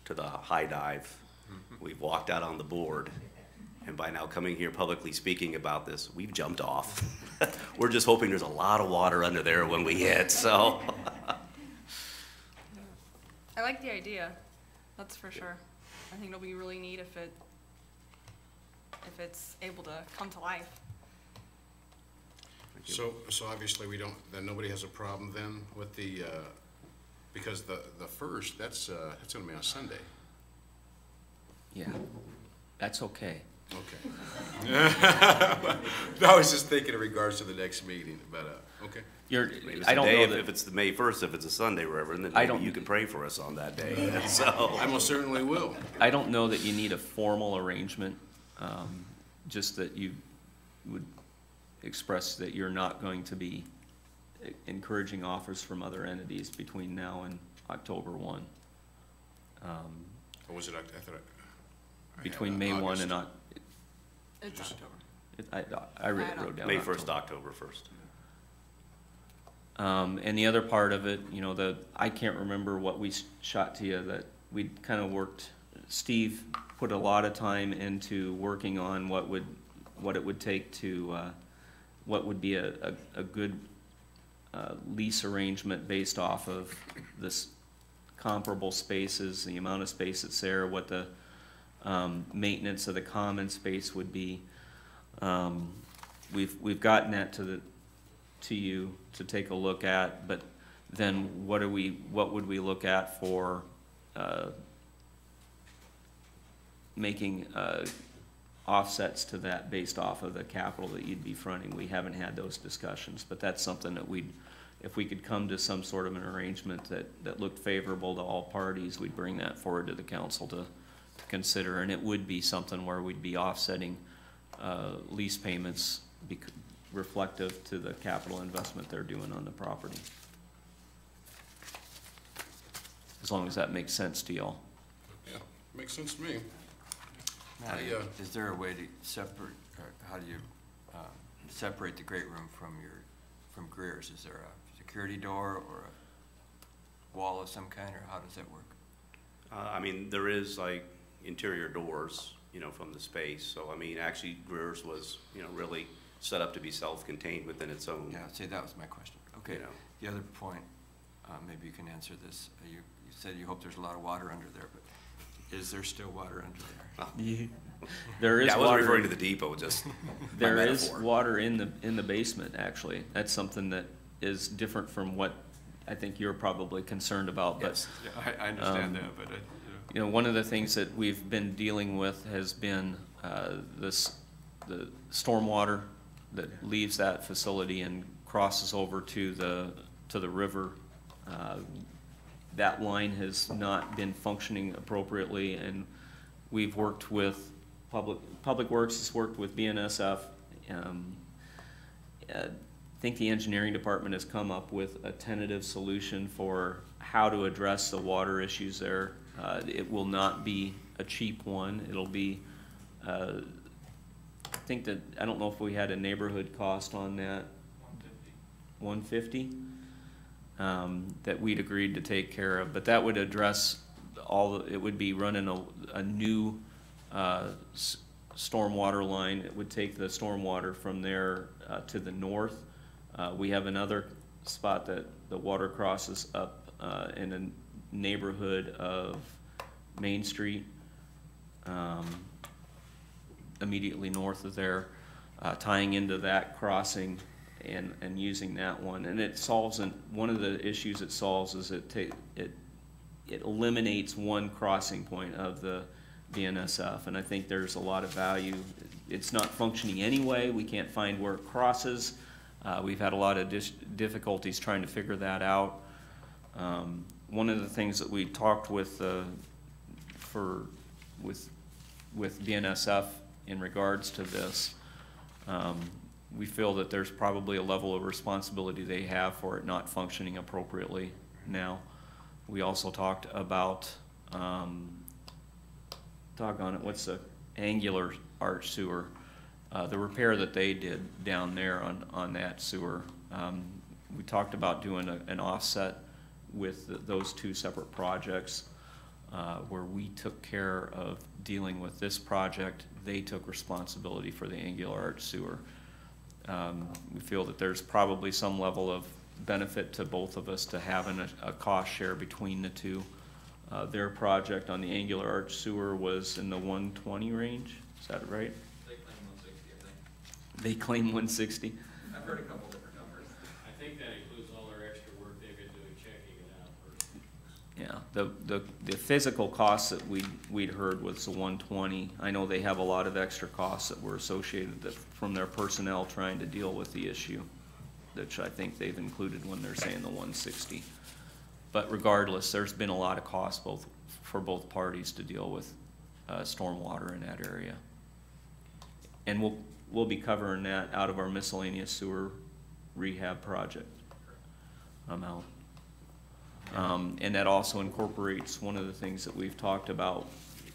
to the high dive. We've walked out on the board, And by now coming here publicly speaking about this, we've jumped off. We're just hoping there's a lot of water under there when we hit, so. I like the idea, that's for sure. I think it'll be really neat if it, if it's able to come to life. So, so obviously we don't, then nobody has a problem then with the, uh, because the, the first, that's, uh, that's gonna be on Sunday. Yeah, that's okay. Okay. No, I was just thinking in regards to the next meeting, but, uh, okay. You're, Maybe it's I a don't day, know if- If that, it's the May first, if it's a Sunday, Reverend, then I maybe don't- you can pray for us on that day, so. I most certainly will. I don't know that you need a formal arrangement, um, just that you would express that you're not going to be encouraging offers from other entities between now and October one. Um, Or was it, Oct- I thought. I- I had, Between May one August. and Oc, It's October. it- I, I wrote wrote down May first, October. October first. Um, and the other part of it, you know, the, I can't remember what we s- shot to you, that we kind of worked, Steve put a lot of time into working on what would, what it would take to, uh, what would be a, a, a good, uh, lease arrangement based off of this comparable spaces, the amount of space that's there, what the, um, maintenance of the common space would be. Um, we've, we've gotten that to the, to you to take a look at, but then what are we, what would we look at for, uh, making, uh, offsets to that based off of the capital that you'd be fronting? We haven't had those discussions, but that's something that we'd, if we could come to some sort of an arrangement that, that looked favorable to all parties, we'd bring that forward to the council to, to consider, and it would be something where we'd be offsetting, uh, lease payments bec- reflective to the capital investment they're doing on the property. As long as that makes sense to y'all. Yeah, makes sense to me. Matt, I, uh, is there a way to separate, how do you, um, separate the great room from your, from Greer's? Is there a security door or a wall of some kind, or how does that work? Uh, I mean, there is like interior doors, you know, from the space, so I mean, actually Greer's was, you know, really set up to be self-contained within its own. Yeah, see, that was my question. Okay, You know. the other point, uh, maybe you can answer this. Uh, You, you said you hope there's a lot of water under there, but is there still water under there? There is Yeah, I wasn't referring to the depot, just my there is metaphor. water in the, in the basement, actually. That's something that is different from what I think you're probably concerned about, but Yes. Yeah, I, I understand that, but I, you know. You know, one of the things that we've been dealing with has been uh, this, the stormwater that leaves that facility and crosses over to the, to the river. Uh, That line has not been functioning appropriately, and we've worked with, Public, Public Works has worked with BNSF. um, uh, I think the engineering department has come up with a tentative solution for how to address the water issues there. Uh, It will not be a cheap one. It'll be, uh, I think that, I don't know if we had a neighborhood cost on that. One fifty? Um, that we'd agreed to take care of, but that would address all, it would be running a, a new, uh, stormwater line. It would take the stormwater from there, uh, to the north. Uh, we have another spot that the water crosses up, uh, in a neighborhood of Main Street. Um, immediately north of there, uh, tying into that crossing and, and using that one. And it solves, an- one of the issues it solves is it it, it eliminates one crossing point of the BNSF. And I think there's a lot of value. It's not functioning anyway, we can't find where it crosses. Uh, we've had a lot of difficulties trying to figure that out. Um, one of the things that we talked with, uh, for, with, with BNSF in regards to this, um, we feel that there's probably a level of responsibility they have for it not functioning appropriately now. We also talked about, um, doggone it, what's the angular arch sewer? Uh, the repair that they did down there on, on that sewer. Um, we talked about doing a, an offset with th- those two separate projects, uh, where we took care of dealing with this project, they took responsibility for the angular arch sewer. Um, we feel that there's probably some level of benefit to both of us to having a, a cost share between the two. Uh, their project on the angular arch sewer was in the one twenty range, is that right? They claim one sixty, I think. They claim one sixty. I've heard a couple different numbers. I think that includes all their extra work they've been doing checking it out. Yeah, the, the, the physical costs that we, we'd heard was the one twenty. I know they have a lot of extra costs that were associated that, from their personnel trying to deal with the issue, which I think they've included when they're saying the one sixty. But regardless, there's been a lot of cost both, for both parties to deal with, uh, stormwater in that area. And we'll, we'll be covering that out of our miscellaneous sewer rehab project amount. Um, and that also incorporates one of the things that we've talked about,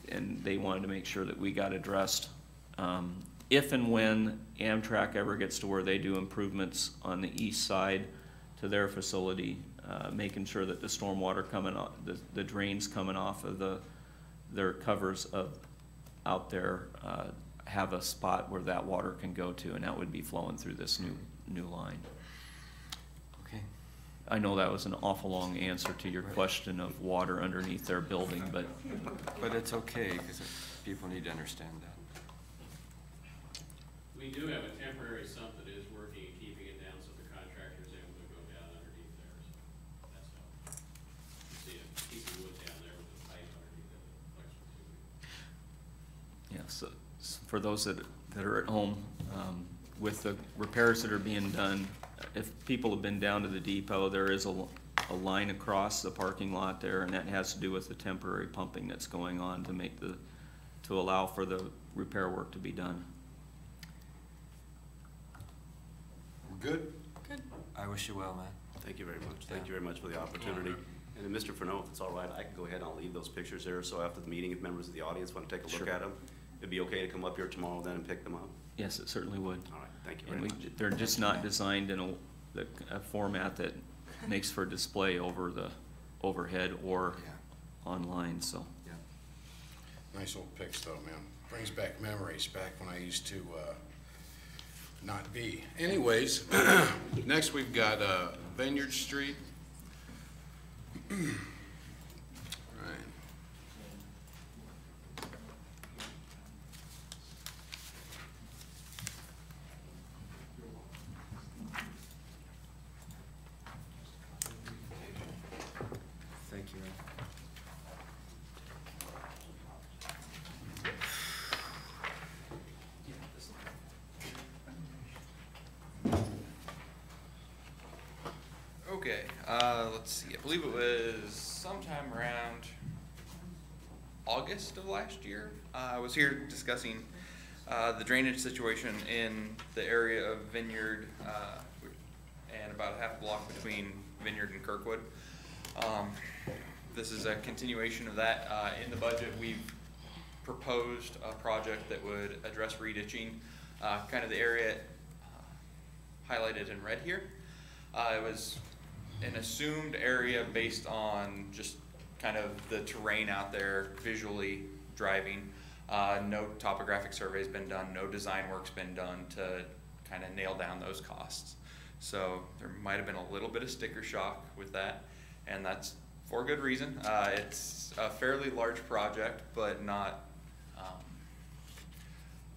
and they wanted to make sure that we got addressed. Um, if and when Amtrak ever gets to where they do improvements on the east side to their facility, uh, making sure that the stormwater coming off, the, the drains coming off of the, their covers of, out there, uh, have a spot where that water can go to, and that would be flowing through this new, new line. Okay. I know that was an awful long answer to your question of water underneath their building, but But it's okay, because people need to understand that. We do have a temporary sump that is working and keeping it down so the contractor's able to go down underneath there. so That's how. You see it, keeping wood down there with the pipe underneath it, flexible tubing. Yeah, so, s- for those that, that are at home, um, with the repairs that are being done, if people have been down to the depot, there is a, a line across the parking lot there, and that has to do with the temporary pumping that's going on to make the, to allow for the repair work to be done. We're good? Good. I wish you well, Matt. Thank you very much. Thank you very much for the opportunity. And then, Mr. Ferneau, if it's all right, I can go ahead and I'll leave those pictures there, so after the meeting, if members of the audience want to take a look Sure. at them, it'd be okay to come up here tomorrow then and pick them up? Yes, it certainly would. All right, thank you And we, much. they're just not designed in a, the, a format that makes for display over the overhead or online, so. Yeah. Nice old pics though, man. Brings back memories back when I used to, uh, not be. Anyways, next we've got, uh, Vineyard Street. Right. Thank you. Okay, uh, let's see, I believe it was sometime around August of last year. Uh, I was here discussing, uh, the drainage situation in the area of Vineyard, uh, and about a half block between Vineyard and Kirkwood. Um, this is a continuation of that. Uh, in the budget, we've proposed a project that would address reditching, uh, kind of the area uh, highlighted in red here. It was an assumed area based on just kind of the terrain out there visually driving. Uh, no topographic survey's been done, no design work's been done to kind of nail down those costs. So there might have been a little bit of sticker shock with that, and that's for good reason. Uh, it's a fairly large project, but not, um,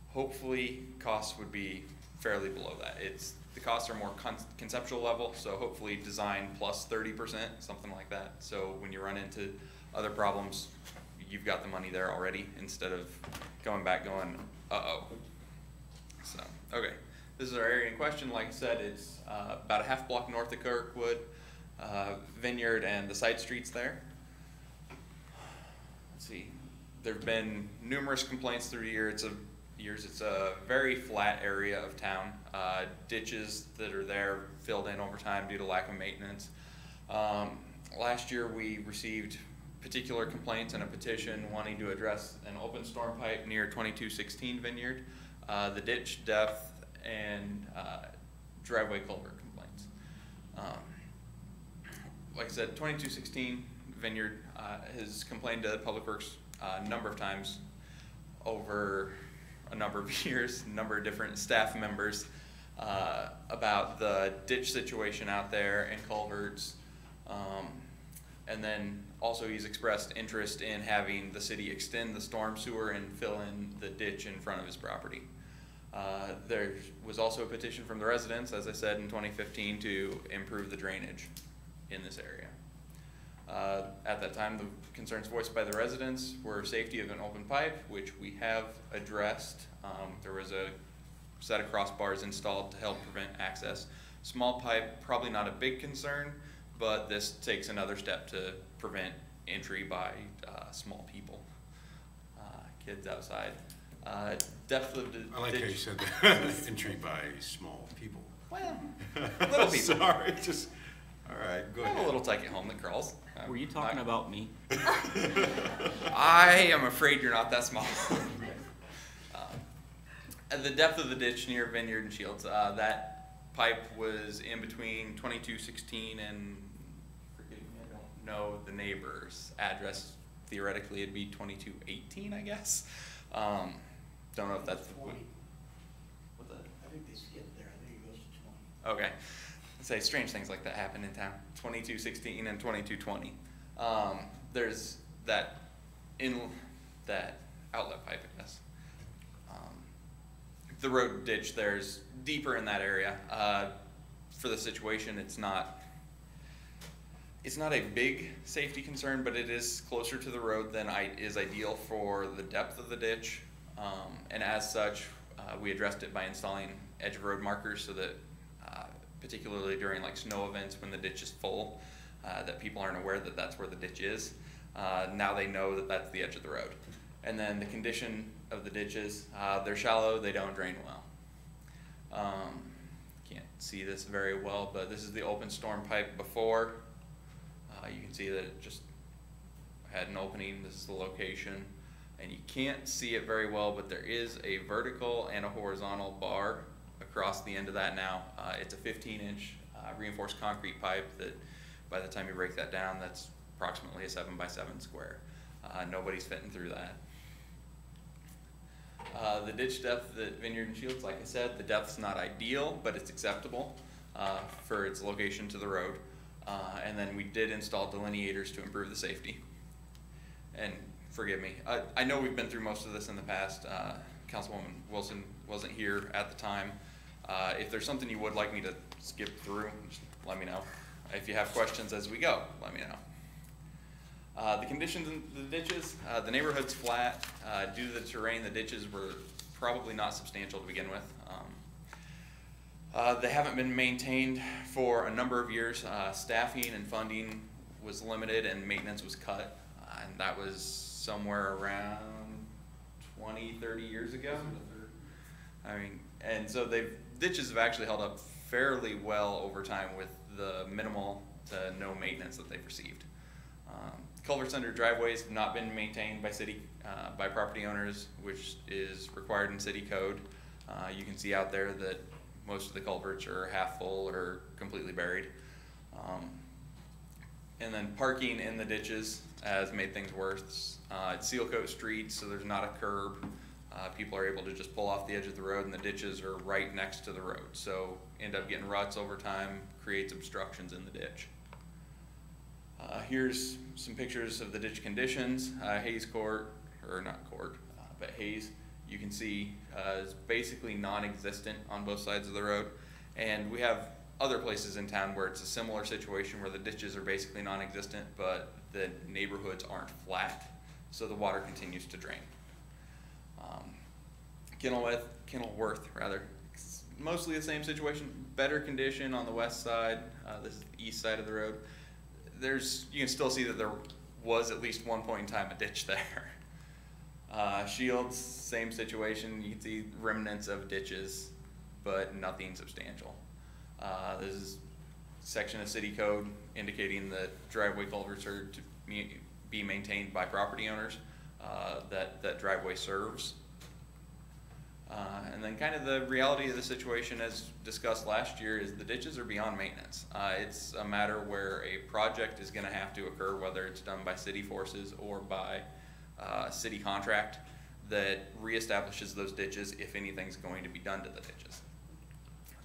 hopefully costs would be fairly below that. It's, the costs are more con- conceptual level, so hopefully design plus plus thirty percent, something like that. So when you run into other problems, you've got the money there already, instead of going back going, uh-oh. So, okay, this is our area in question, like I said, it's, uh, about a half block north of Kirkwood, uh, Vineyard and the side streets there. Let's see, there've been numerous complaints through the year, it's a, years, it's a very flat area of town. Uh, ditches that are there filled in over time due to lack of maintenance. Um, last year, we received particular complaints and a petition wanting to address an open storm pipe near twenty-two sixteen Vineyard, uh, the ditch depth and, uh, driveway culvert complaints. Um, like I said, twenty-two sixteen Vineyard, uh, has complained to Public Works uh, a number of times over a number of years, a number of different staff members, uh, about the ditch situation out there and culverts. Um, and then also he's expressed interest in having the city extend the storm sewer and fill in the ditch in front of his property. Uh, there was also a petition from the residents, as I said, in twenty fifteen to improve the drainage in this area. Uh, At that time, the concerns voiced by the residents were safety of an open pipe, which we have addressed. Um, There was a set of crossbars installed to help prevent access. Small pipe, probably not a big concern, but this takes another step to prevent entry by uh, small people, uh, kids outside. Uh, Depth of I like how you said that, entry by small people. Well, little people. Sorry, just, all right, go I have a little tyke at home that crawls. I'm Were you talking not- about me? I am afraid you're not that small. At the depth of the ditch near Vineyard and Shields, uh, that pipe was in between twenty-two sixteen and, forgive me, I don't know the neighbor's address. Theoretically, it'd be twenty-two eighteen, I guess. Um, don't know if that's. the- What's that? I think they skipped there, I think it goes to twenty. Okay. Say strange things like that happen in town. Twenty-two sixteen and twenty-two twenty. Um, there's that in that outlet pipe, I guess. Um, the road ditch there's deeper in that area. Uh, for the situation, it's not. It's not a big safety concern, but it is closer to the road than I, is ideal for the depth of the ditch. Um, and as such, uh, we addressed it by installing edge of road markers so that, particularly during like snow events when the ditch is full, uh, that people aren't aware that that's where the ditch is. Uh, now they know that that's the edge of the road. And then the condition of the ditches, uh, they're shallow, they don't drain well. Um, can't see this very well, but this is the open storm pipe before. Uh, you can see that it just had an opening, this is the location. And you can't see it very well, but there is a vertical and a horizontal bar across the end of that now. Uh, it's a fifteen inch, uh, reinforced concrete pipe that, by the time you break that down, that's approximately a seven by seven square. Uh, nobody's fitting through that. Uh, the ditch depth at Vineyard and Shields, like I said, the depth's not ideal, but it's acceptable, for its location to the road. And then we did install delineators to improve the safety. And forgive me, I, I know we've been through most of this in the past, uh, Councilwoman Wilson wasn't here at the time. Uh, if there's something you would like me to skip through, just let me know. If you have questions as we go, let me know. Uh, the conditions in the ditches, uh, the neighborhood's flat, uh, due to the terrain, the ditches were probably not substantial to begin with. Um, uh, they haven't been maintained for a number of years, uh, staffing and funding was limited and maintenance was cut, and that was somewhere around 20, 30 years ago. I mean, and so they've, ditches have actually held up fairly well over time with the minimal to no maintenance that they've received. Um, Culverts under driveways have not been maintained by city, uh, by property owners, which is required in city code. Uh, you can see out there that most of the culverts are half full or completely buried. Um, and then parking in the ditches has made things worse. Uh, it's seal coat streets, so there's not a curb. Uh, people are able to just pull off the edge of the road and the ditches are right next to the road. So end up getting ruts over time, creates obstructions in the ditch. Uh, here's some pictures of the ditch conditions. Uh, Hayes Court, or not Court, uh, but Hayes, you can see uh, is basically non-existent on both sides of the road. And we have other places in town where it's a similar situation where the ditches are basically non-existent, but the neighborhoods aren't flat, so the water continues to drain. Kenilworth, Kenilworth rather, it's mostly the same situation, better condition on the west side. Uh, this is the east side of the road. There's, you can still see that there was at least one point in time a ditch there. Uh, Shields, same situation. You can see remnants of ditches, but nothing substantial. Uh, this is section of city code indicating that driveway culverts are to be maintained by property owners, uh, that, that driveway serves. Uh, and then kind of the reality of the situation as discussed last year is the ditches are beyond maintenance. Uh, it's a matter where a project is gonna have to occur, whether it's done by city forces or by, uh, city contract. that reestablishes those ditches if anything's going to be done to the ditches.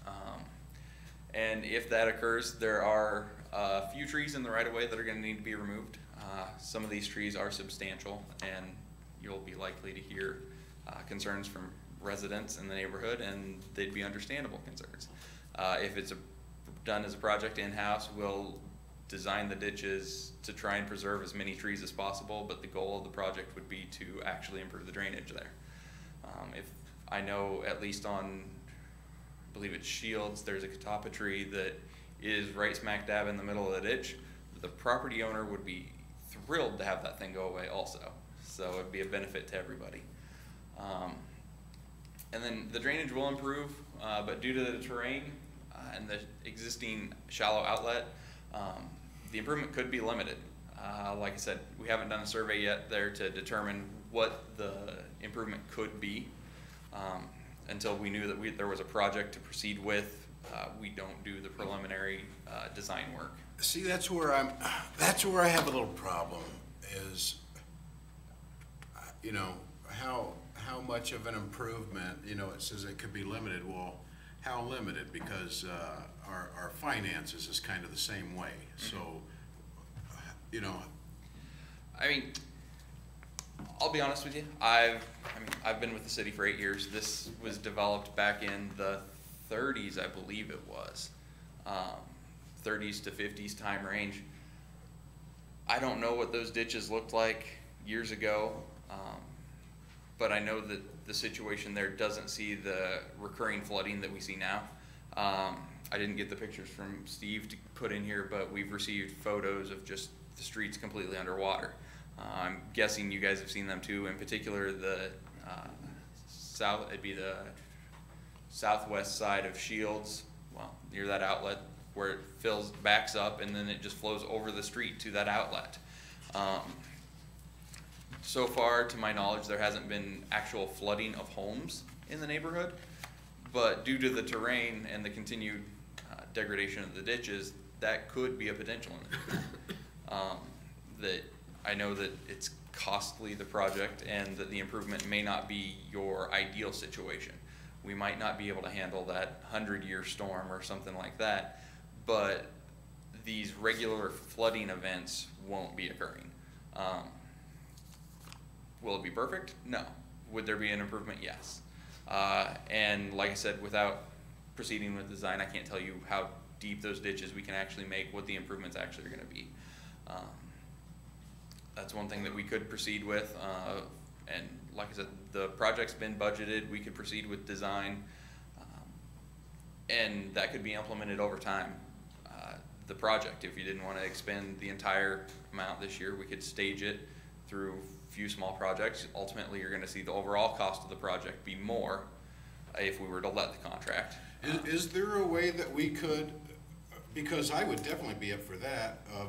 Um, and if that occurs, there are a few trees in the right of way that are gonna need to be removed. Uh, some of these trees are substantial and you'll be likely to hear, uh, concerns from residents in the neighborhood and they'd be understandable concerns. Uh, if it's a, done as a project in-house, we'll design the ditches to try and preserve as many trees as possible, but the goal of the project would be to actually improve the drainage there. Um, if, I know at least on I believe it's Shields, there's a catawba tree that is right smack dab in the middle of the ditch. The property owner would be thrilled to have that thing go away also, so it'd be a benefit to everybody. Um, and then the drainage will improve, uh, but due to the terrain, uh, and the existing shallow outlet, um, the improvement could be limited. Uh, like I said, we haven't done a survey yet there to determine what the improvement could be. Um, until we knew that we, there was a project to proceed with, uh, we don't do the preliminary, uh, design work. See, that's where I'm, that's where I have a little problem, is, uh, you know, how, how much of an improvement, you know, it says it could be limited, well, how limited? Because, uh, our, our finances is kind of the same way, so, you know, I mean, I'll be honest with you. I've, I mean, I've been with the city for eight years. This was developed back in the 30s, I believe it was, um, 30s to 50s time range. I don't know what those ditches looked like years ago, um, but I know that the situation there doesn't see the recurring flooding that we see now. Um, I didn't get the pictures from Steve to put in here, but we've received photos of just the streets completely underwater. Uh, I'm guessing you guys have seen them too, in particular the uh, south, it'd be the southwest side of Shields, well, near that outlet where it fills, backs up, and then it just flows over the street to that outlet. Um, so far, to my knowledge, there hasn't been actual flooding of homes in the neighborhood, but due to the terrain and the continued uh, degradation of the ditches, that could be a potential in the future. Um, that I know that it's costly, the project, and that the improvement may not be your ideal situation. We might not be able to handle that hundred-year storm or something like that, but these regular flooding events won't be occurring. Um, will it be perfect? No. Would there be an improvement? Yes. Uh, and like I said, without proceeding with design, I can't tell you how deep those ditches we can actually make, what the improvements actually are gonna be. Um, that's one thing that we could proceed with. Uh, and like I said, the project's been budgeted, we could proceed with design. um, And that could be implemented over time. Uh, The project, if you didn't wanna expend the entire amount this year, we could stage it through few small projects. Ultimately, you're gonna see the overall cost of the project be more uh, if we were to let the contract. Is, is there a way that we could, because I would definitely be up for that, of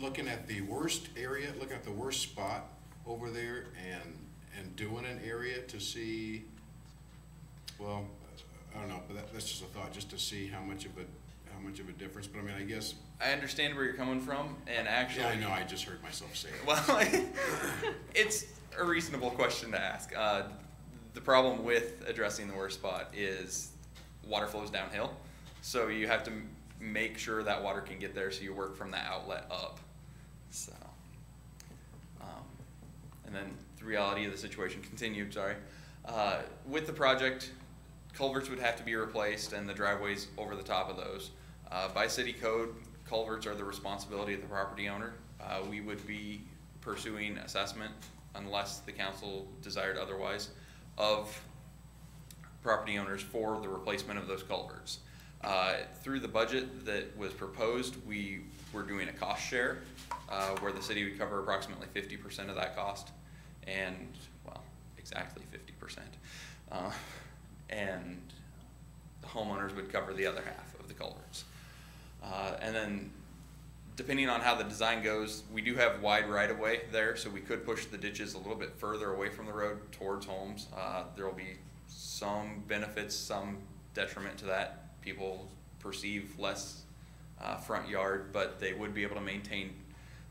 looking at the worst area, looking at the worst spot over there and, and doing an area to see, well, I don't know, but that, that's just a thought, just to see how much of a, much of a difference, but I mean, I guess, I understand where you're coming from, and actually. yeah, I know, I just heard myself say it. Well, it's a reasonable question to ask. Uh, the problem with addressing the worst spot is water flows downhill. So you have to m- make sure that water can get there, so you work from the outlet up. So, um, and then the reality of the situation continued, sorry. Uh, with the project, culverts would have to be replaced and the driveways over the top of those. Uh, by city code, culverts are the responsibility of the property owner. Uh, we would be pursuing assessment unless the council desired otherwise of property owners for the replacement of those culverts. Uh, through the budget that was proposed, we were doing a cost share, uh, where the city would cover approximately fifty percent of that cost. And, well, exactly fifty percent. Uh, and the homeowners would cover the other half of the culverts. Uh, and then, depending on how the design goes, we do have wide right-of-way there, so we could push the ditches a little bit further away from the road towards homes. Uh, there will be some benefits, some detriment to that. People perceive less, uh, front yard, but they would be able to maintain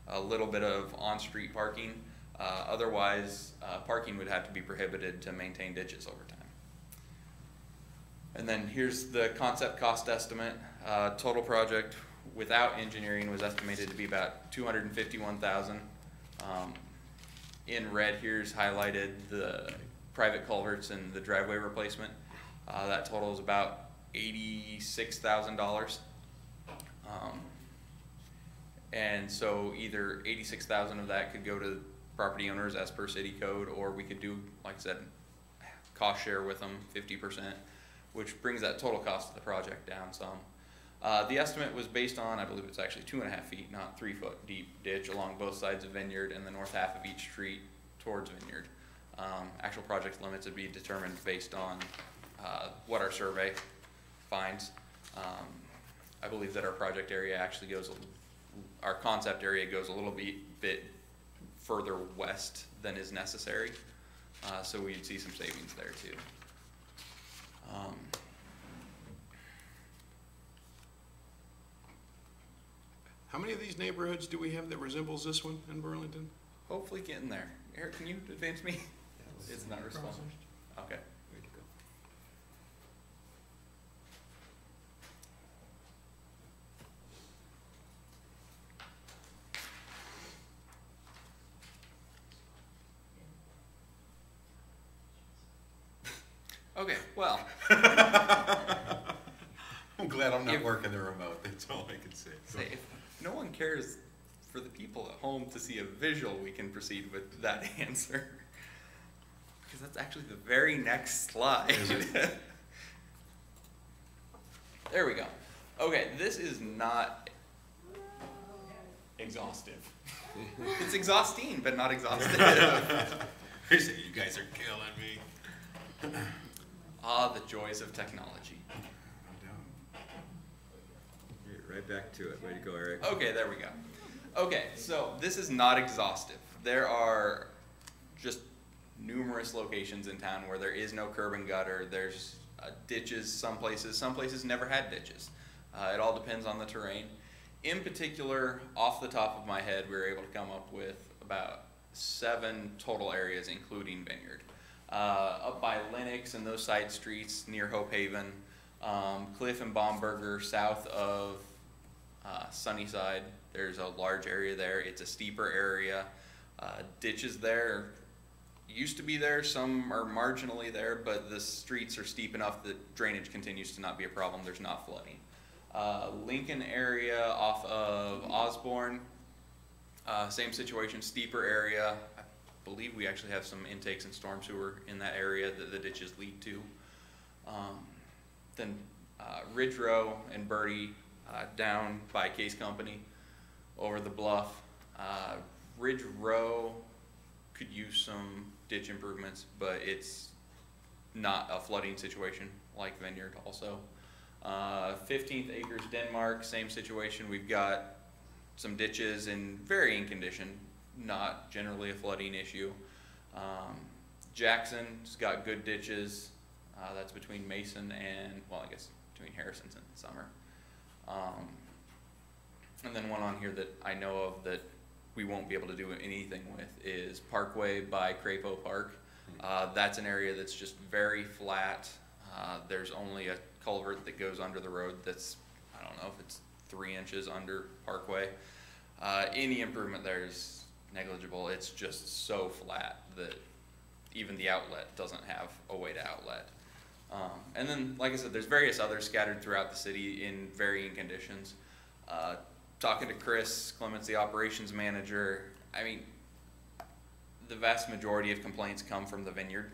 a little bit of on-street parking. Uh, otherwise, uh, parking would have to be prohibited to maintain ditches over time. And then here's the concept cost estimate. Uh, total project without engineering was estimated to be about two hundred and fifty-one thousand. Um, in red here's highlighted the private culverts and the driveway replacement. Uh, that total is about eighty-six thousand dollars. Um, and so either eighty-six thousand of that could go to property owners as per city code, or we could do, like I said, cost share with them, fifty percent, which brings that total cost of the project down some. Uh, the estimate was based on, I believe it's actually two and a half feet, not three foot deep ditch along both sides of Vineyard and the north half of each street towards Vineyard. Um, actual project limits would be determined based on, uh, what our survey finds. Um, I believe that our project area actually goes, our concept area goes a little bit, bit further west than is necessary. Uh, so we'd see some savings there too. Um, How many of these neighborhoods do we have that resembles this one in Burlington? hopefully getting there. Eric, can you advance me? It's not responding. Okay. Okay, well, I'm glad I'm not If- working the remote, that's all I can say. say, if no one cares for the people at home to see a visual, we can proceed with that answer. Because that's actually the very next slide. There we go. Okay, this is not exhaustive. It's exhausting, but not exhaustive. You you guys are killing me. Ah, the joys of technology. Right back to it. Way to go, Eric. Okay, there we go. Okay, so this is not exhaustive. There are just numerous locations in town where there is no curb and gutter. There's uh, ditches some places. Some places never had ditches. Uh, it all depends on the terrain. In particular, off the top of my head, we were able to come up with about seven total areas, including Vineyard. Uh, up by Lennox and those side streets near Hope Haven, um, Cliff and Baumberger, south of uh, Sunnyside. There's a large area there. It's a steeper area. Uh, ditches there used to be there. Some are marginally there, but the streets are steep enough that drainage continues to not be a problem. There's not flooding. Uh, Lincoln area off of Osborne, uh, same situation, steeper area. I believe we actually have some intakes and storm sewer in that area that the ditches lead to. Um, then uh, Ridge Row and Birdie uh, down by Case Company over the bluff. Uh, Ridge Row could use some ditch improvements, but it's not a flooding situation like Vineyard also. Uh, 15th Acres Denmark, same situation. We've got some ditches in varying condition, not generally a flooding issue. Um, Jackson's got good ditches. Uh, that's between Mason and, well, I guess between Harrison's and Summer. Um, and then one on here that I know of that we won't be able to do anything with is Parkway by Crapo Park. Uh, that's an area that's just very flat. Uh, there's only a culvert that goes under the road that's, I don't know if it's three inches under Parkway. Uh, any improvement there is negligible. It's just so flat that even the outlet doesn't have a way to outlet. Um, and then, like I said, there's various others scattered throughout the city in varying conditions. Uh, talking to Chris Clements, the operations manager, I mean, the vast majority of complaints come from the vineyard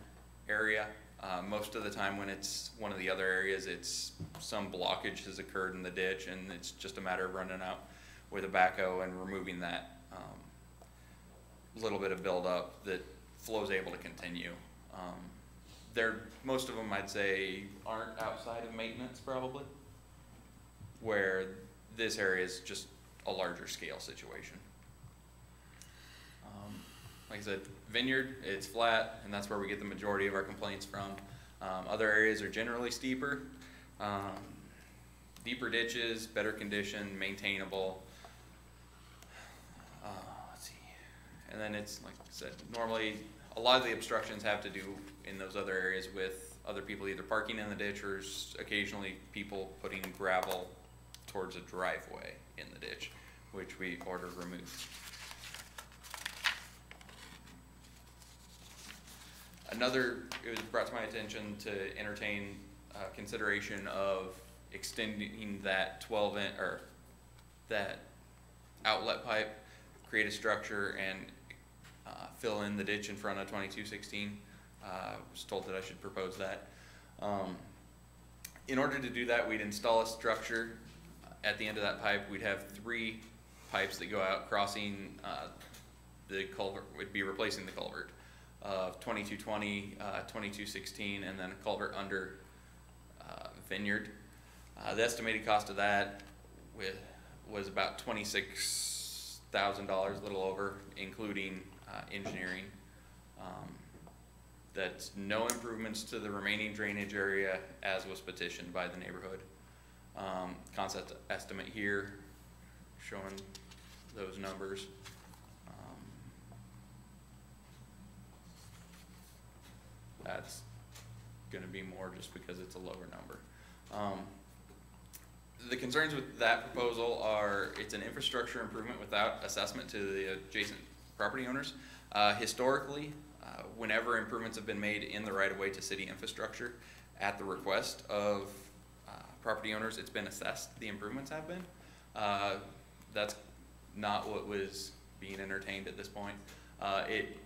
area. Uh, most of the time when it's one of the other areas, it's some blockage has occurred in the ditch and it's just a matter of running out with a backhoe and removing that, um, little bit of buildup that flow's able to continue. Um, they're, most of them I'd say aren't outside of maintenance probably, where this area is just a larger scale situation. Um, like I said, vineyard, it's flat, and that's where we get the majority of our complaints from. Um, other areas are generally steeper, um, deeper ditches, better condition, maintainable. Uh, let's see. And then it's, like I said, normally, a lot of the obstructions have to do in those other areas with other people either parking in the ditch or occasionally people putting gravel towards a driveway in the ditch, which we ordered removed. Another, it was brought to my attention to entertain uh, consideration of extending that 12 inch or that outlet pipe, create a structure and uh, fill in the ditch in front of 2216 I was told that I should propose that. Um, in order to do that, we'd install a structure. At the end of that pipe, we'd have three pipes that go out crossing uh, the culvert, would be replacing the culvert of 2220, uh, 2216, and then a culvert under uh, Vineyard. Uh, the estimated cost of that with, was about $26,000, a little over, including uh, engineering. Um, that's no improvements to the remaining drainage area as was petitioned by the neighborhood. Um, concept estimate here, showing those numbers. Um, That's gonna be more just because it's a lower number. Um, the concerns with that proposal are, it's an infrastructure improvement without assessment to the adjacent property owners. Uh, historically, whenever improvements have been made in the right-of-way to city infrastructure, at the request of, uh, property owners, it's been assessed, the improvements have been. Uh, that's not what was being entertained at this point. Uh, it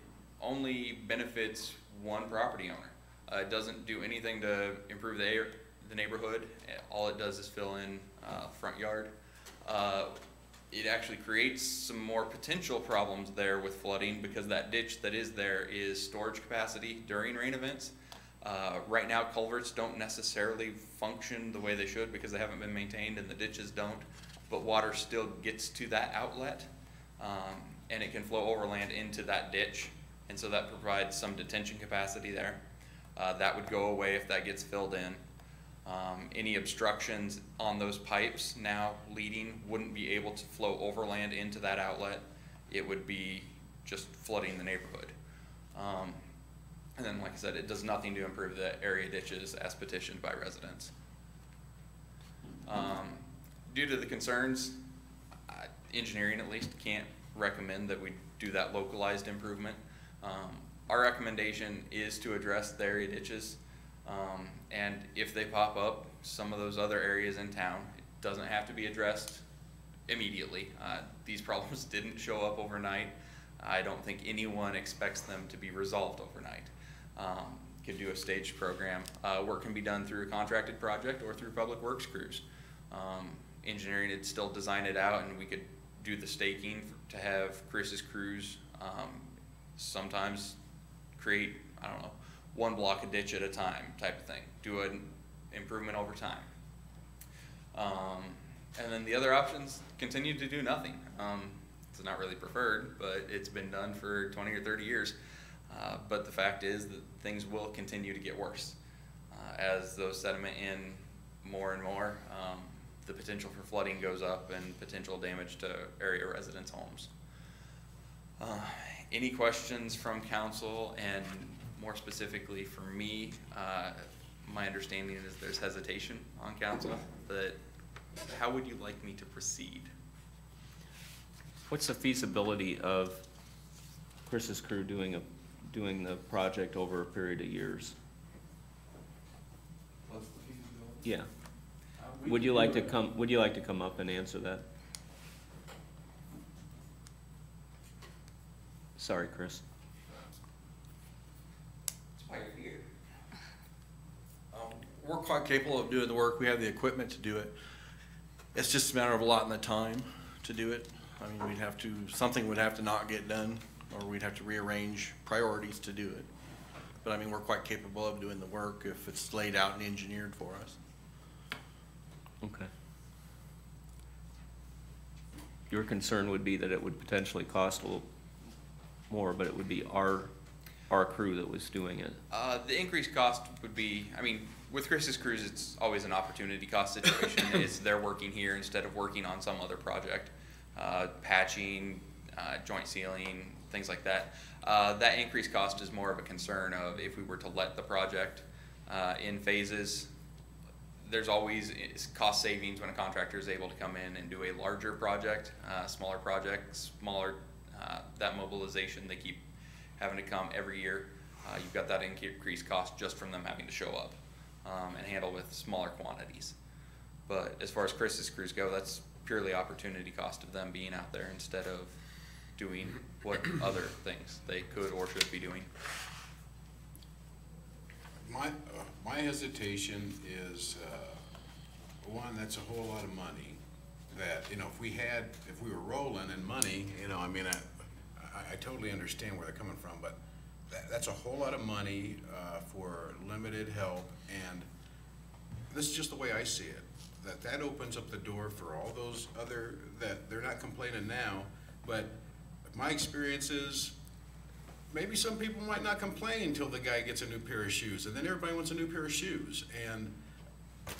only benefits one property owner. Uh, it doesn't do anything to improve the, air- the neighborhood. All it does is fill in, uh, front yard. It actually creates some more potential problems there with flooding because that ditch that is there is storage capacity during rain events. Uh, right now culverts don't necessarily function the way they should because they haven't been maintained and the ditches don't, but water still gets to that outlet. Um, and it can flow overland into that ditch, and so that provides some detention capacity there. Uh, that would go away if that gets filled in. Um, any obstructions on those pipes now leading wouldn't be able to flow overland into that outlet. It would be just flooding the neighborhood. Um, and then, like I said, it does nothing to improve the area ditches as petitioned by residents. Um, due to the concerns, engineering at least can't recommend that we do that localized improvement. Um, our recommendation is to address the area ditches. And if they pop up, some of those other areas in town, it doesn't have to be addressed immediately. Uh, these problems didn't show up overnight. I don't think anyone expects them to be resolved overnight. Um, could do a staged program. Uh, work can be done through a contracted project or through public works crews. Um, engineering would still design it out and we could do the staking to have Chris's crews, um, sometimes create, I don't know, one block a ditch at a time type of thing. Do an improvement over time. Um, and then the other options, continue to do nothing. Um, it's not really preferred, but it's been done for twenty or thirty years. Uh, but the fact is that things will continue to get worse. Uh, as those sediment in more and more, um, the potential for flooding goes up and potential damage to area residents' homes. Uh, any questions from council and more specifically for me, uh, my understanding is there's hesitation on council, but how would you like me to proceed? What's the feasibility of Chris's crew doing a, doing the project over a period of years? Yeah. Would you like to come, would you like to come up and answer that? Sorry, Chris. Um, We're quite capable of doing the work. We have the equipment to do it. It's just a matter of a lot in the time to do it. I mean, we'd have to, something would have to not get done, or we'd have to rearrange priorities to do it. But I mean, we're quite capable of doing the work if it's laid out and engineered for us. Okay. Your concern would be that it would potentially cost a little more, but it would be our, our crew that was doing it. Uh, the increased cost would be, I mean, with Chris's crews, it's always an opportunity cost situation. it's they're working here instead of working on some other project. Uh, patching, uh, joint sealing, things like that. Uh, that increased cost is more of a concern of if we were to let the project, uh, in phases, there's always cost savings when a contractor is able to come in and do a larger project, uh, smaller project, smaller, uh, that mobilization, they keep having to come every year. Uh, you've got that increased cost just from them having to show up, um, and handle with smaller quantities. But as far as Chris's crews go, that's purely opportunity cost of them being out there instead of doing what other things they could or should be doing. My, uh, my hesitation is, uh, one, that's a whole lot of money that, you know, if we had, if we were rolling in money, you know, I mean, I, I, I totally understand where they're coming from, but that, that's a whole lot of money, uh, for limited help, and this is just the way I see it. That, that opens up the door for all those other, that, they're not complaining now, but my experience is, maybe some people might not complain until the guy gets a new pair of shoes, and then everybody wants a new pair of shoes. And,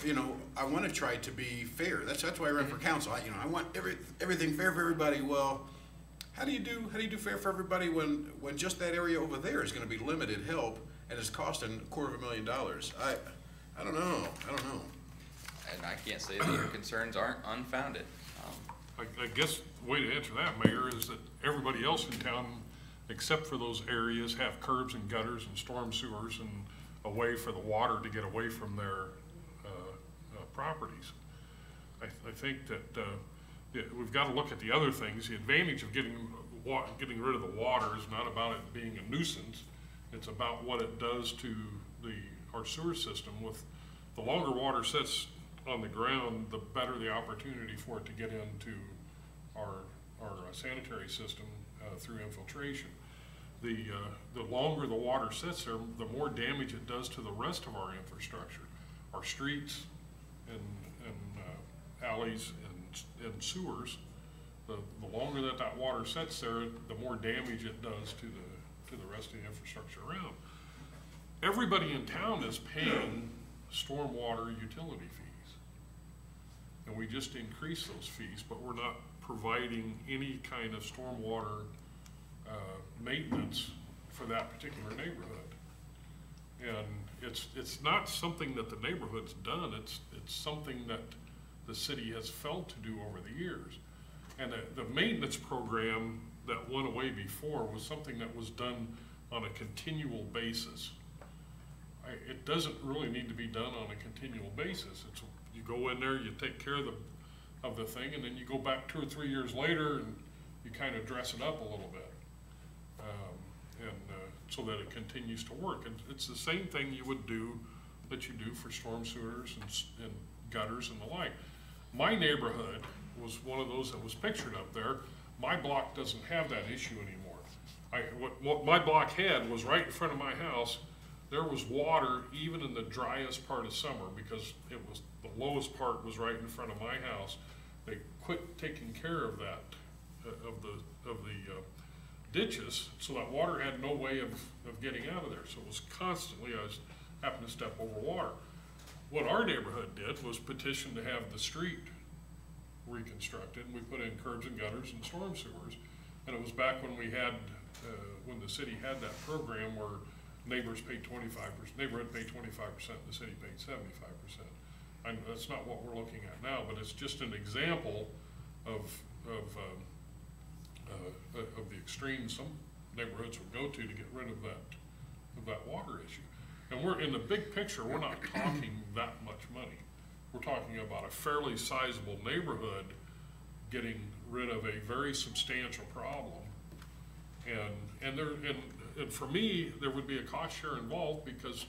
you know, I want to try to be fair. That's, that's why I run for council. I, you know, I want every, everything fair for everybody. Well, how do you do, how do you do fair for everybody when, when just that area over there is going to be limited help and it's costing a quarter of a million dollars? I, I don't know. I don't know. And I can't say that your concerns aren't unfounded. Um, I, I guess the way to answer that, Mayor, is that everybody else in town, except for those areas, have curbs and gutters and storm sewers and a way for the water to get away from their, uh, uh, properties. I, I think that, uh, we've gotta look at the other things. The advantage of getting getting rid of the water is not about it being a nuisance. It's about what it does to the, our sewer system with, the longer water sits on the ground, the better the opportunity for it to get into our, our uh, sanitary system uh, through infiltration. The, uh, the longer the water sits there, the more damage it does to the rest of our infrastructure, our streets and, and uh, alleys and, sewers. The, the longer that that water sits there, the more damage it does to the, to the rest of the infrastructure around. Everybody in town is paying stormwater utility fees. And we just increase those fees, but we're not providing any kind of stormwater, uh, maintenance for that particular neighborhood. And it's, it's not something that the neighborhood's done, it's, it's something that the city has felt to do over the years. And the, the maintenance program that went away before was something that was done on a continual basis. I, it doesn't really need to be done on a continual basis. It's, you go in there, you take care of the, of the thing, and then you go back two or three years later and you kind of dress it up a little bit. Um, and, uh, so that it continues to work. And it's the same thing you would do, that you do for storm sewers and, and gutters and the like. My neighborhood was one of those that was pictured up there. My block doesn't have that issue anymore. I, what, what my block had was right in front of my house, there was water even in the driest part of summer because it was, the lowest part was right in front of my house. They quit taking care of that, uh, of the, of the, uh, ditches, so that water had no way of, of getting out of there. So it was constantly, I was having to step over water. What our neighborhood did was petition to have the street reconstructed, and we put in curbs and gutters and storm sewers. And it was back when we had, uh, when the city had that program where neighbors paid twenty-five percent, neighborhood paid twenty-five percent, the city paid seventy-five percent. And that's not what we're looking at now, but it's just an example of, of, um, uh, of the extremes some neighborhoods would go to to get rid of that, of that water issue. And we're, in the big picture, we're not talking that much money. We're talking about a fairly sizable neighborhood getting rid of a very substantial problem. And, and there, and, and for me, there would be a cost share involved because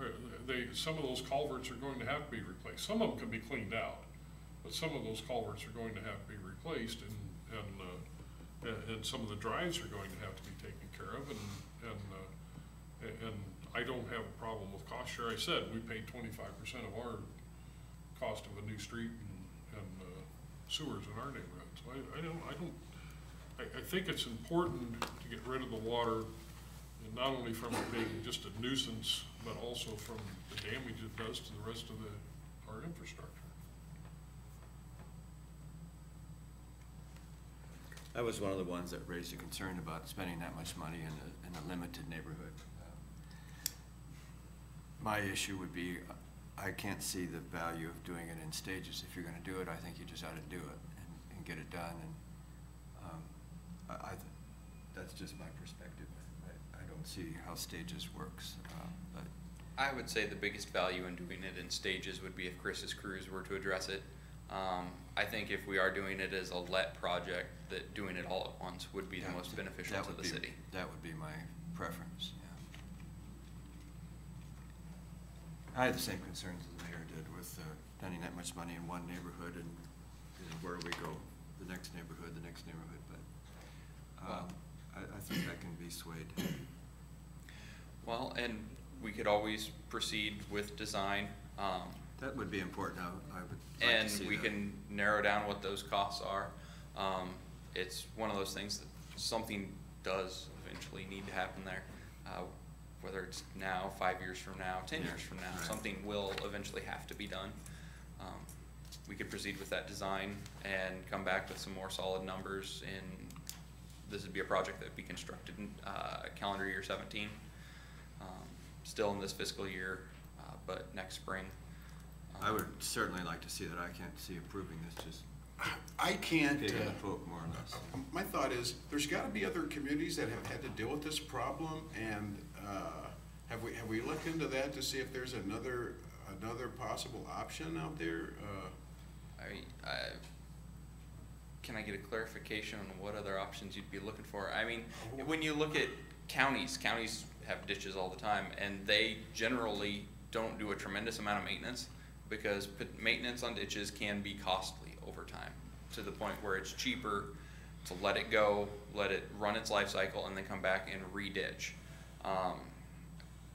uh, they, some of those culverts are going to have to be replaced. Some of them can be cleaned out, but some of those culverts are going to have to be replaced and, and, uh, and, and some of the drives are going to have to be taken care of and, and, uh, and I don't have a problem with cost share. I said, we pay twenty-five percent of our cost of a new street and, and uh, sewers in our neighborhood. So I, I don't, I don't, I, I think it's important to get rid of the water, and not only from it being just a nuisance, but also from the damage it does to the rest of the, our infrastructure. I was one of the ones that raised a concern about spending that much money in a, in a limited neighborhood. My issue would be, I can't see the value of doing it in stages. If you're gonna do it, I think you just ought to do it and, and get it done, and, um, I, I, th- that's just my perspective. I, I don't see how stages works, uh, but I would say the biggest value in doing it in stages would be if Chris's crews were to address it. Um, I think if we are doing it as a let project, that doing it all at once would be the most beneficial to the be- city. That would be my preference, yeah. I had the same concerns as the mayor did with uh, spending that much money in one neighborhood and, and where do we go, the next neighborhood, the next neighborhood, but, um, I, I think that can be swayed. Well, and we could always proceed with design, um, That would be important, I, I would like and we that. can narrow down what those costs are. Um, it's one of those things that something does eventually need to happen there. Uh, whether it's now, five years from now, ten years from now, Right. something will eventually have to be done. Um, we could proceed with that design and come back with some more solid numbers and this would be a project that would be constructed in, uh, calendar year seventeen. Um, still in this fiscal year, uh, but next spring. I would certainly like to see that, I can't see approving this, just I can't, pig the uh, poke more or less. my thought is, there's gotta be other communities that have had to deal with this problem, and, uh, have we, have we looked into that to see if there's another, another possible option out there? Uh, I, I, can I get a clarification on what other options you'd be looking for? I mean, when you look at counties, counties have ditches all the time, and they generally don't do a tremendous amount of maintenance, because maintenance on ditches can be costly over time, to the point where it's cheaper to let it go, let it run its life cycle, and then come back and re-ditch. Um,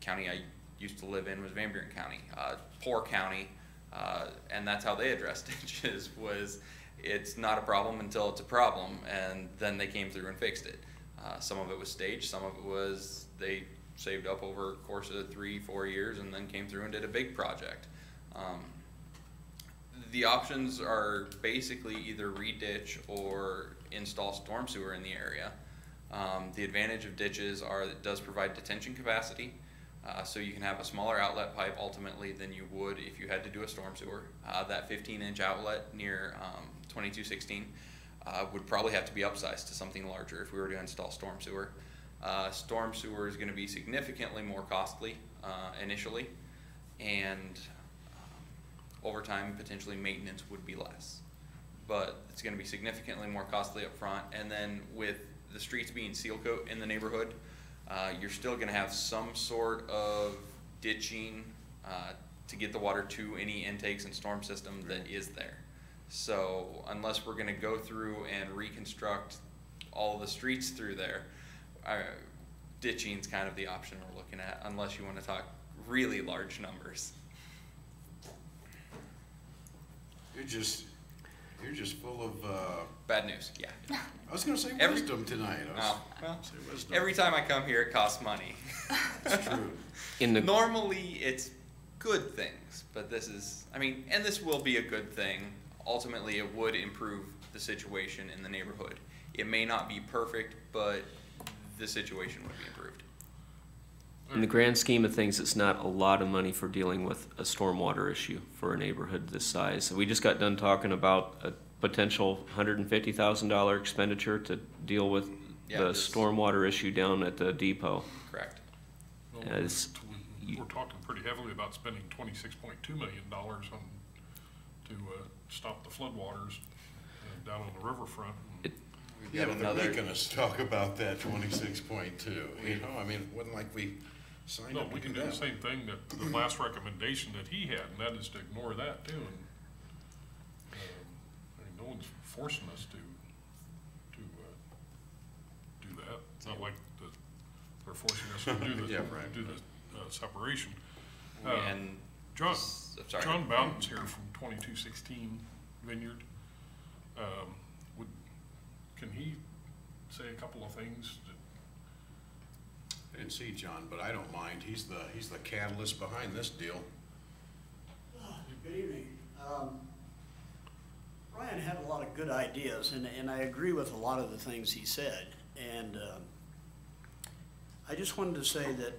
county I used to live in was Van Buren County, uh, poor county, uh, and that's how they addressed ditches was it's not a problem until it's a problem, and then they came through and fixed it. Uh, some of it was staged, some of it was they saved up over course of three, four years, and then came through and did a big project. Um, the options are basically either re-ditch or install storm sewer in the area. Um, the advantage of ditches are it does provide detention capacity, uh, so you can have a smaller outlet pipe ultimately than you would if you had to do a storm sewer. Uh, that fifteen inch outlet near, um, twenty-two sixteen, uh, would probably have to be upsized to something larger if we were to install storm sewer. Uh, storm sewer is gonna be significantly more costly, uh, initially, and, um, over time, potentially maintenance would be less. But it's gonna be significantly more costly up front. and then with the streets being seal coat in the neighborhood, uh, you're still gonna have some sort of ditching, uh, to get the water to any intakes and storm system that is there. So unless we're gonna go through and reconstruct all the streets through there, uh, is kind of the option we're looking at, unless you wanna talk really large numbers. You're just, you're just full of, uh, Bad news, yeah. I was gonna say Every- wisdom tonight. I was- Oh, well, say wisdom. every time I come here, it costs money. It's true. In the, Normally, it's good things, but this is, I mean, and this will be a good thing. Ultimately, it would improve the situation in the neighborhood. It may not be perfect, but the situation would be improved. In the grand scheme of things, it's not a lot of money for dealing with a stormwater issue for a neighborhood this size. We just got done talking about a potential hundred and fifty thousand dollar expenditure to deal with Yeah, the this- stormwater issue down at the depot. Correct. Well, As we- We're talking pretty heavily about spending twenty-six point two million dollars on, to, uh, stop the floodwaters uh, down on the riverfront. We've Yeah, got but they're another, making us talk about that twenty-six point two, you know, I mean, it wasn't like we signed No, up to we can do the that. same thing that, the last recommendation that he had, and that is to ignore that too, and, um, I mean, no one's forcing us to, to, uh, do that. It's not like the, they're forcing us to do the, Yeah, right. do the, uh, separation. Uh, and, John, s- I'm sorry. John Bowden's here from twenty-two sixteen Vineyard. Um, would, can he say a couple of things see John, but I don't mind, he's the, he's the catalyst behind this deal. Good evening. Um, Ryan had a lot of good ideas, and, and I agree with a lot of the things he said. And um, I just wanted to say that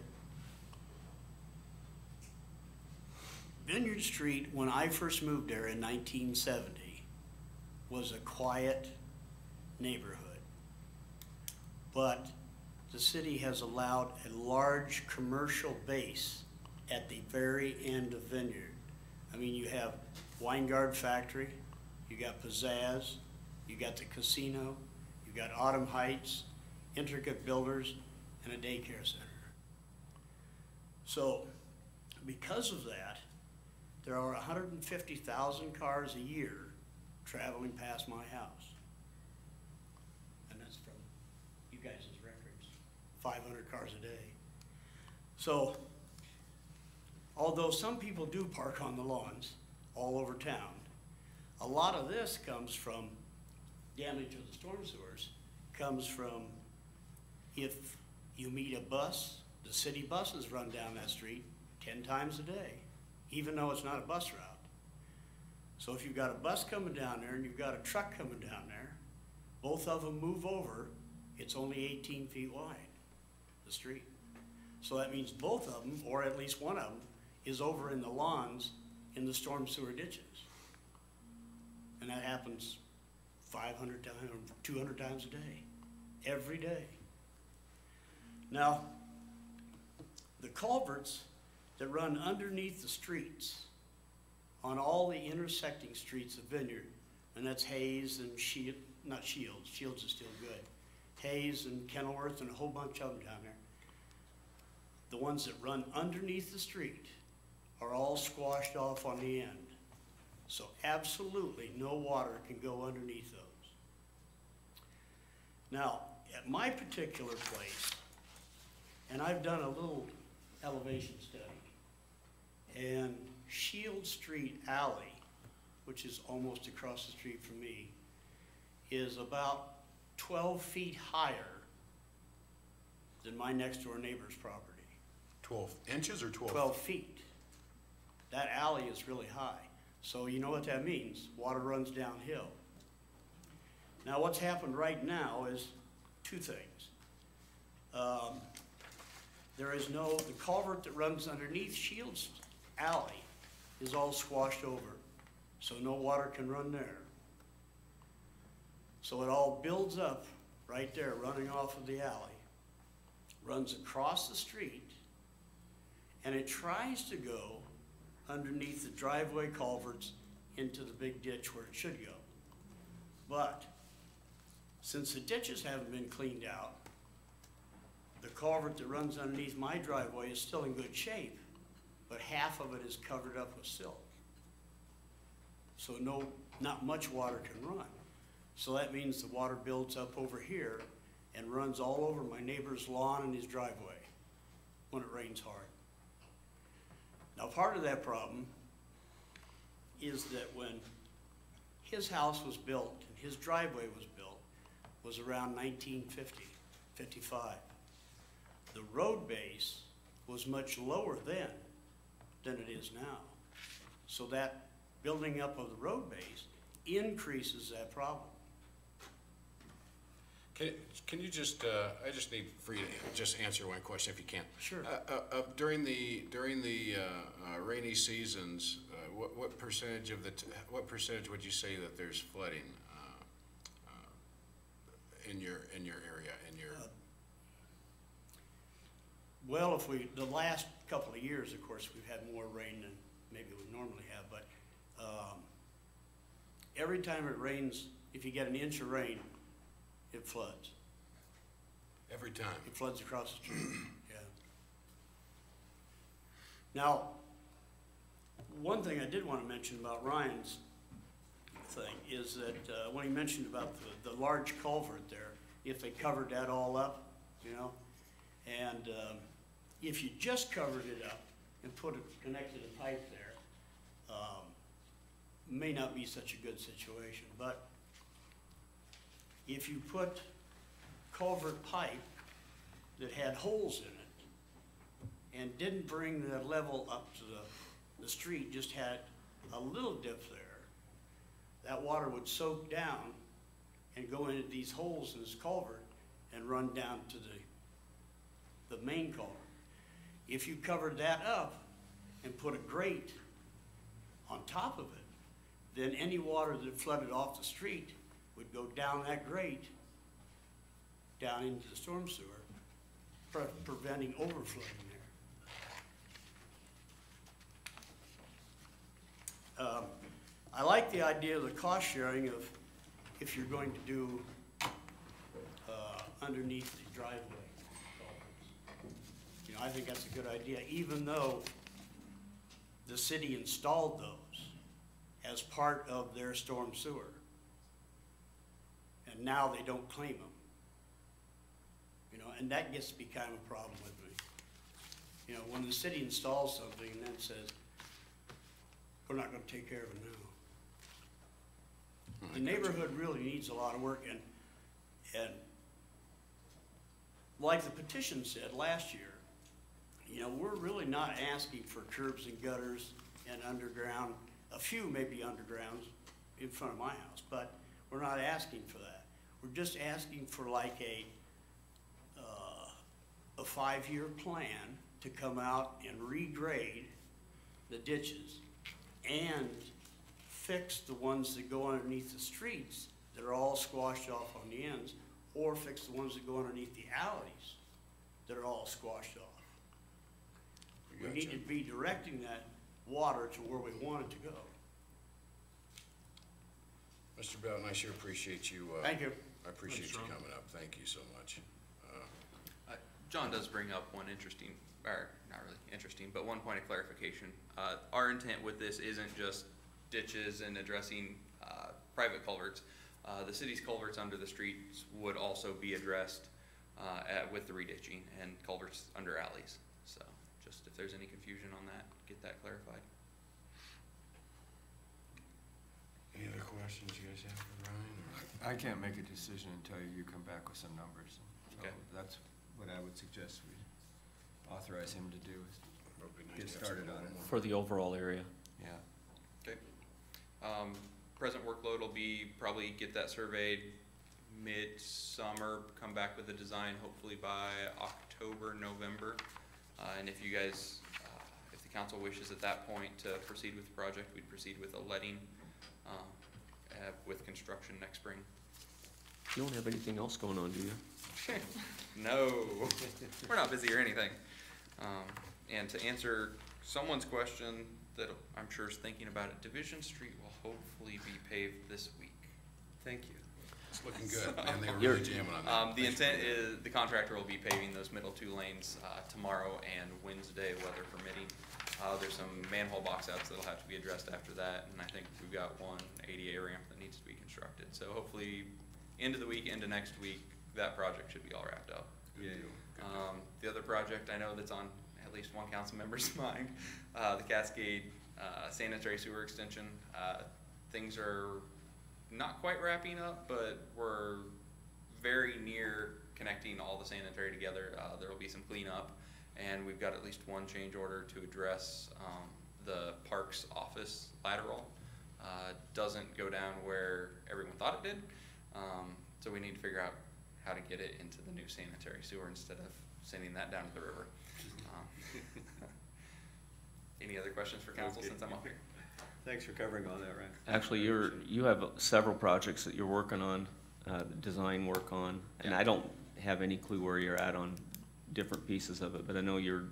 Vineyard Street, when I first moved there in 1970, was a quiet neighborhood. But the city has allowed a large commercial base at the very end of Vineyard. I mean, you have Winegard Factory, you got Pizzazz, you got the casino, you got Autumn Heights, Intricate Builders, and a daycare center. So, because of that, there are hundred and fifty thousand cars a year traveling past my house. 500 cars a day. So, although some people do park on the lawns all over town, a lot of this comes from damage of the storm sewers, comes from if you meet a bus, the city buses run down that street 10 times a day, even though it's not a bus route. So if you've got a bus coming down there and you've got a truck coming down there, both of them move over, it's only 18 feet wide the street. So that means both of them, or at least one of them, is over in the lawns in the storm sewer ditches. And that happens five hundred times, or two hundred times a day, every day. Now, the culverts that run underneath the streets on all the intersecting streets of Vineyard, and that's Hayes and Shield, not Shields, Shields is still good. Hayes and Kenilworth and a whole bunch of them down there. The ones that run underneath the street are all squashed off on the end. So absolutely no water can go underneath those. Now, at my particular place, and I've done a little elevation study, and Shield Street Alley, which is almost across the street from me, is about twelve feet higher than my next door neighbor's property. Twelve inches or twelve? Twelve feet. That alley is really high. So you know what that means? Water runs downhill. Now, what's happened right now is two things. Um, there is no, the culvert that runs underneath Shields Alley is all squashed over, so no water can run there. So it all builds up right there, running off of the alley, runs across the street, and it tries to go underneath the driveway culverts into the big ditch where it should go. But since the ditches haven't been cleaned out, the culvert that runs underneath my driveway is still in good shape, but half of it is covered up with silt. So no, not much water can run. So that means the water builds up over here and runs all over my neighbor's lawn and his driveway when it rains hard. Now, part of that problem is that when his house was built and his driveway was built, was around 1950, 55. The road base was much lower then than it is now. So that building up of the road base increases that problem. Can, can you just, uh, I just need for you to just answer one question if you can. Sure. Uh, uh, uh, during the, during the, uh, uh, rainy seasons, uh, what, what percentage of the, t- what percentage would you say that there's flooding, uh, uh, in your, in your area, in your? Well, if we, the last couple of years, of course, we've had more rain than maybe we normally have, but, um, every time it rains, if you get an inch of rain, it floods. Every time? It floods across the street, yeah. Now, one thing I did want to mention about Ryan's thing is that, uh, when he mentioned about the, the large culvert there, if they covered that all up, you know? And, um, if you just covered it up and put a, connected a pipe there, um, may not be such a good situation, but if you put culvert pipe that had holes in it and didn't bring the level up to the, the street, just had a little dip there, that water would soak down and go into these holes in this culvert and run down to the, the main culvert. If you covered that up and put a grate on top of it, then any water that flooded off the street would go down that grate, down into the storm sewer, pre- preventing overflowing there. Um, I like the idea of the cost sharing of if you're going to do uh, underneath the driveway. You know, I think that's a good idea, even though the city installed those as part of their storm sewer. And now they don't claim them. You know, and that gets to be kind of a problem with me. You know, when the city installs something and then says, we're not gonna take care of it now. The neighborhood really needs a lot of work and, and like the petition said last year, you know, we're really not asking for curbs and gutters and underground, a few maybe undergrounds in front of my house, but we're not asking for that. We're just asking for like a, uh, a five-year plan to come out and regrade the ditches and fix the ones that go underneath the streets that are all squashed off on the ends, or fix the ones that go underneath the alleys that are all squashed off. We need to be directing that water to where we want it to go. Mr. Bowden, I sure appreciate you. uh, Thank you. I appreciate Thanks, you coming up. Thank you so much. Uh, Uh, John does bring up one interesting, or not really interesting, but one point of clarification. Uh, Our intent with this isn't just ditches and addressing uh, private culverts. Uh, The city's culverts under the streets would also be addressed uh, at- with the reditching and culverts under alleys. So just if there's any confusion on that, get that clarified. Any other questions you guys have for Ryan? or- I can't make a decision until you come back with some numbers. So Okay. that's what I would suggest we authorize him to do, is It'd be nice get to have started on it. For the overall area. Yeah. Okay. Um, present workload will be probably get that surveyed mid-summer, come back with a design hopefully by October, November. Uh, and if you guys, uh, if the council wishes at that point to proceed with the project, we'd proceed with a letting, um, uh, with construction next spring. You don't have anything else going on, do you? No, we're not busy or anything. Um, and to answer someone's question that I'm sure is thinking about it, Division Street will hopefully be paved this week. Thank you. It's looking good, man. They were You're- really jamming on that. Um, the Thanks intent that. is, the contractor will be paving those middle two lanes, uh, tomorrow and Wednesday, weather permitting. Uh, there's some manhole box outs that'll have to be addressed after that, and I think we've got one ADA ramp that needs to be constructed. So hopefully, end of the week, into next week, that project should be all wrapped up. Yeah. Um, the other project I know that's on at least one council member's mind, uh, the Cascade, uh, sanitary sewer extension. Uh, things are not quite wrapping up, but we're very near connecting all the sanitary together. Uh, there will be some cleanup, and we've got at least one change order to address, um, the parks office lateral. Uh, doesn't go down where everyone thought it did, um, so we need to figure out how to get it into the new sanitary sewer instead of sending that down to the river. Um, Any other questions for council Okay. since I'm up here? Thanks for covering all that, Ryan. Actually, you're, you have several projects that you're working on, uh, design work on, and Yeah. I don't have any clue where you're at on different pieces of it, but I know you're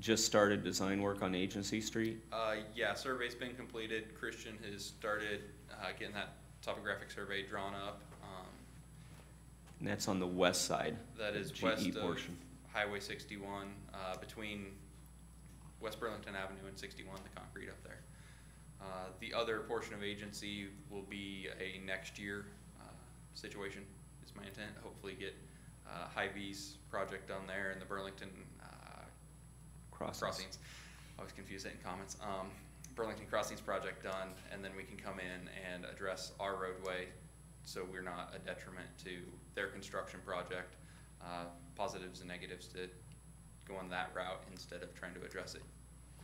just started design work on Agency Street. Uh, yeah, survey's been completed. Christian has started, uh, getting that topographic survey drawn up. Um, And that's on the west side. That is GE west of portion. Highway sixty-one, uh, between West Burlington Avenue and sixty-one, the concrete up there. Uh, the other portion of agency will be a next year, uh, situation, is my intent, hopefully get, uh, Hy-Vee's project done there and the Burlington, uh, Crossings. crossings. I was confused in comments. Um, Burlington Crossings project done, and then we can come in and address our roadway, so we're not a detriment to their construction project. Uh, positives and negatives to go on that route instead of trying to address it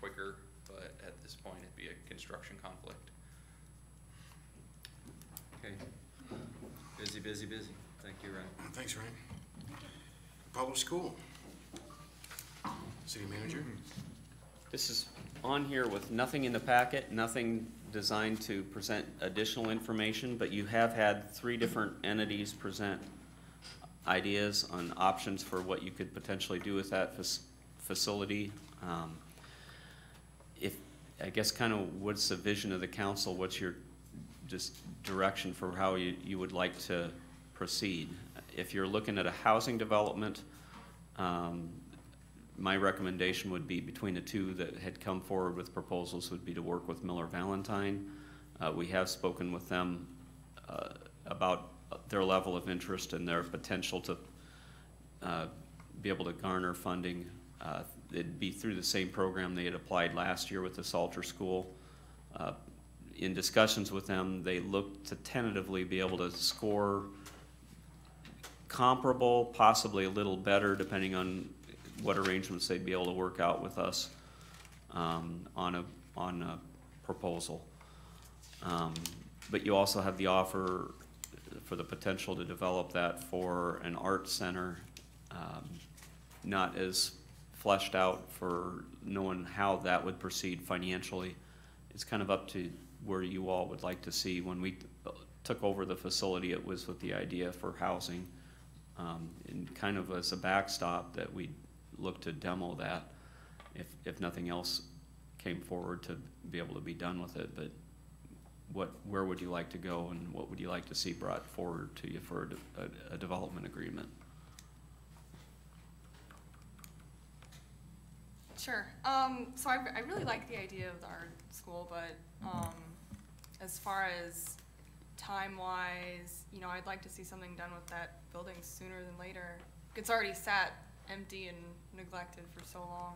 quicker, but at this point, it'd be a construction conflict. Okay. Busy, busy, busy. Thank you, Ryan. Thanks, Ryan. Public school. City manager? This is on here with nothing in the packet, nothing designed to present additional information, but you have had three different entities present ideas on options for what you could potentially do with that fac- facility. Um, If, I guess kind of what's the vision of the council? What's your just direction for how you, you would like to proceed? If you're looking at a housing development, um, my recommendation would be between the two that had come forward with proposals would be to work with Miller Valentine. Uh, we have spoken with them, uh, about their level of interest and their potential to, uh, be able to garner funding. Uh, it'd be through the same program they had applied last year with the Salter School. Uh, in discussions with them, they looked to tentatively be able to score comparable, possibly a little better, depending on what arrangements they'd be able to work out with us um, on a, on a proposal. Um, But you also have the offer for the potential to develop that for an art center, um, not as fleshed out for knowing how that would proceed financially. It's kind of up to where you all would like to see. When we took over the facility, it was with the idea for housing. Um, and kind of as a backstop that we look to demo that if, if nothing else came forward to be able to be done with it. But what, where would you like to go and what would you like to see brought forward to you for a, a, a development agreement? Sure. Um, so I, I really like the idea of the art school, but um, as far as time wise, you know, I'd like to see something done with that building sooner than later. It's already sat empty and neglected for so long.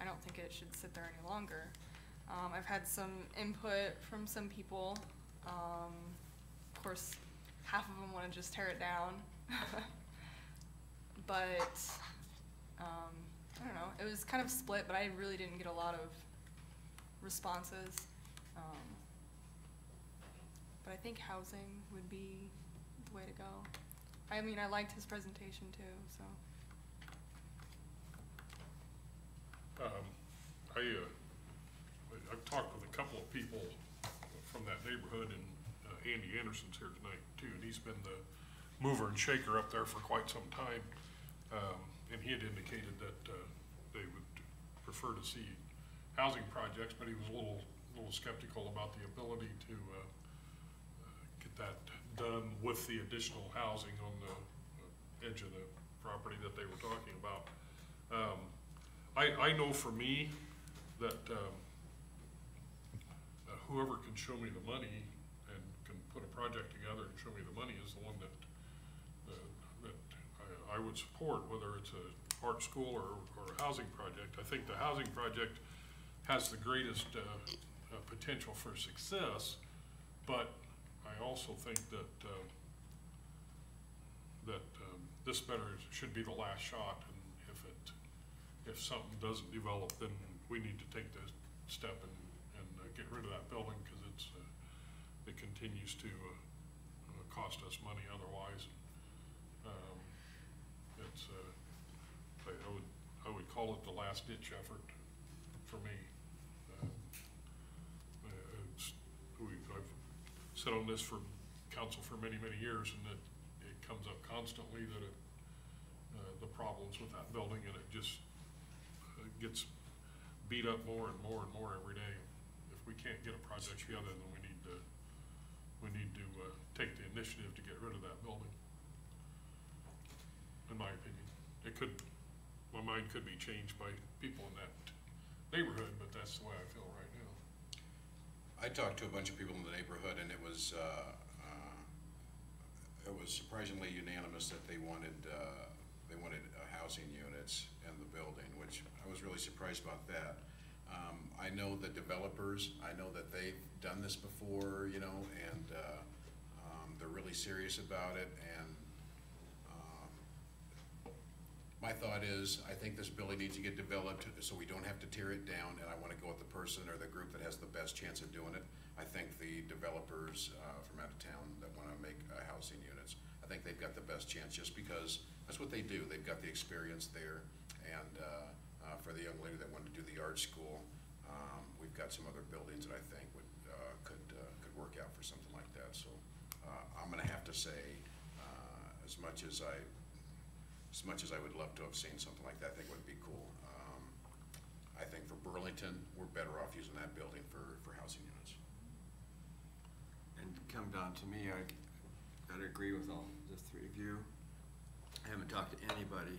I don't think it should sit there any longer. Um, I've had some input from some people. Um, of course, half of them want to just tear it down. but um, I don't know. It was kind of split, but I really didn't get a lot of responses. But I think housing would be the way to go. I mean, I liked his presentation too, so. Um, I, uh, I- I've talked with a couple of people from that neighborhood, and uh, Andy Anderson's here tonight too, and he's been the mover and shaker up there for quite some time. Um, and he had indicated that, uh, they would prefer to see housing projects, but he was a little, little skeptical about the ability to, uh, that done with the additional housing on the uh, edge of the property that they were talking about. Um, I, I know for me that um, uh, whoever can show me the money and can put a project together and show me the money is the one that, uh, that I, I would support, whether it's a art school or, or a housing project. I think the housing project has the greatest uh, uh, potential for success, but I also think that, um, that um, this better, should be the last shot, and if it, if something doesn't develop, then we need to take the step and, and uh, get rid of that building, because it's, uh, it continues to uh, uh, cost us money otherwise. Um, It's, uh, I would, I would call it the last ditch effort for me. Um, uh, it's- we, I've sat on this for council for many, many years, and it, it comes up constantly that it, uh, the problems with that building, and it just uh, gets beat up more and more and more every day. If we can't get a project together, then we need to, we need to, uh, take the initiative to get rid of that building. In my opinion. It could, my mind could be changed by people in that neighborhood, but that's the way I feel right. I talked to a bunch of people in the neighborhood, and it was, uh, uh, it was surprisingly unanimous that they wanted, uh, they wanted uh, housing units in the building, which I was really surprised about that. Um, I know the developers, I know that they've done this before, you know, and uh, um, they're really serious about it, and um, my thought is, I think this building needs to get developed so we don't have to tear it down, and I wanna go with the person or the group that has the best chance of doing it. I think the developers, uh, from out of town that wanna make, uh, housing units, I think they've got the best chance, just because that's what they do, they've got the experience there. And, uh, uh, for the young lady that wanted to do the art school, um, we've got some other buildings that I think would, uh, could, uh, could work out for something like that, so, I'm gonna have to say, as much as I, as much as I would love to have seen something like that, I think would be cool. Um, I think for Burlington, we're better off using that building for, for housing units. And come down to me, I gotta agree with all the three of you. I haven't talked to anybody,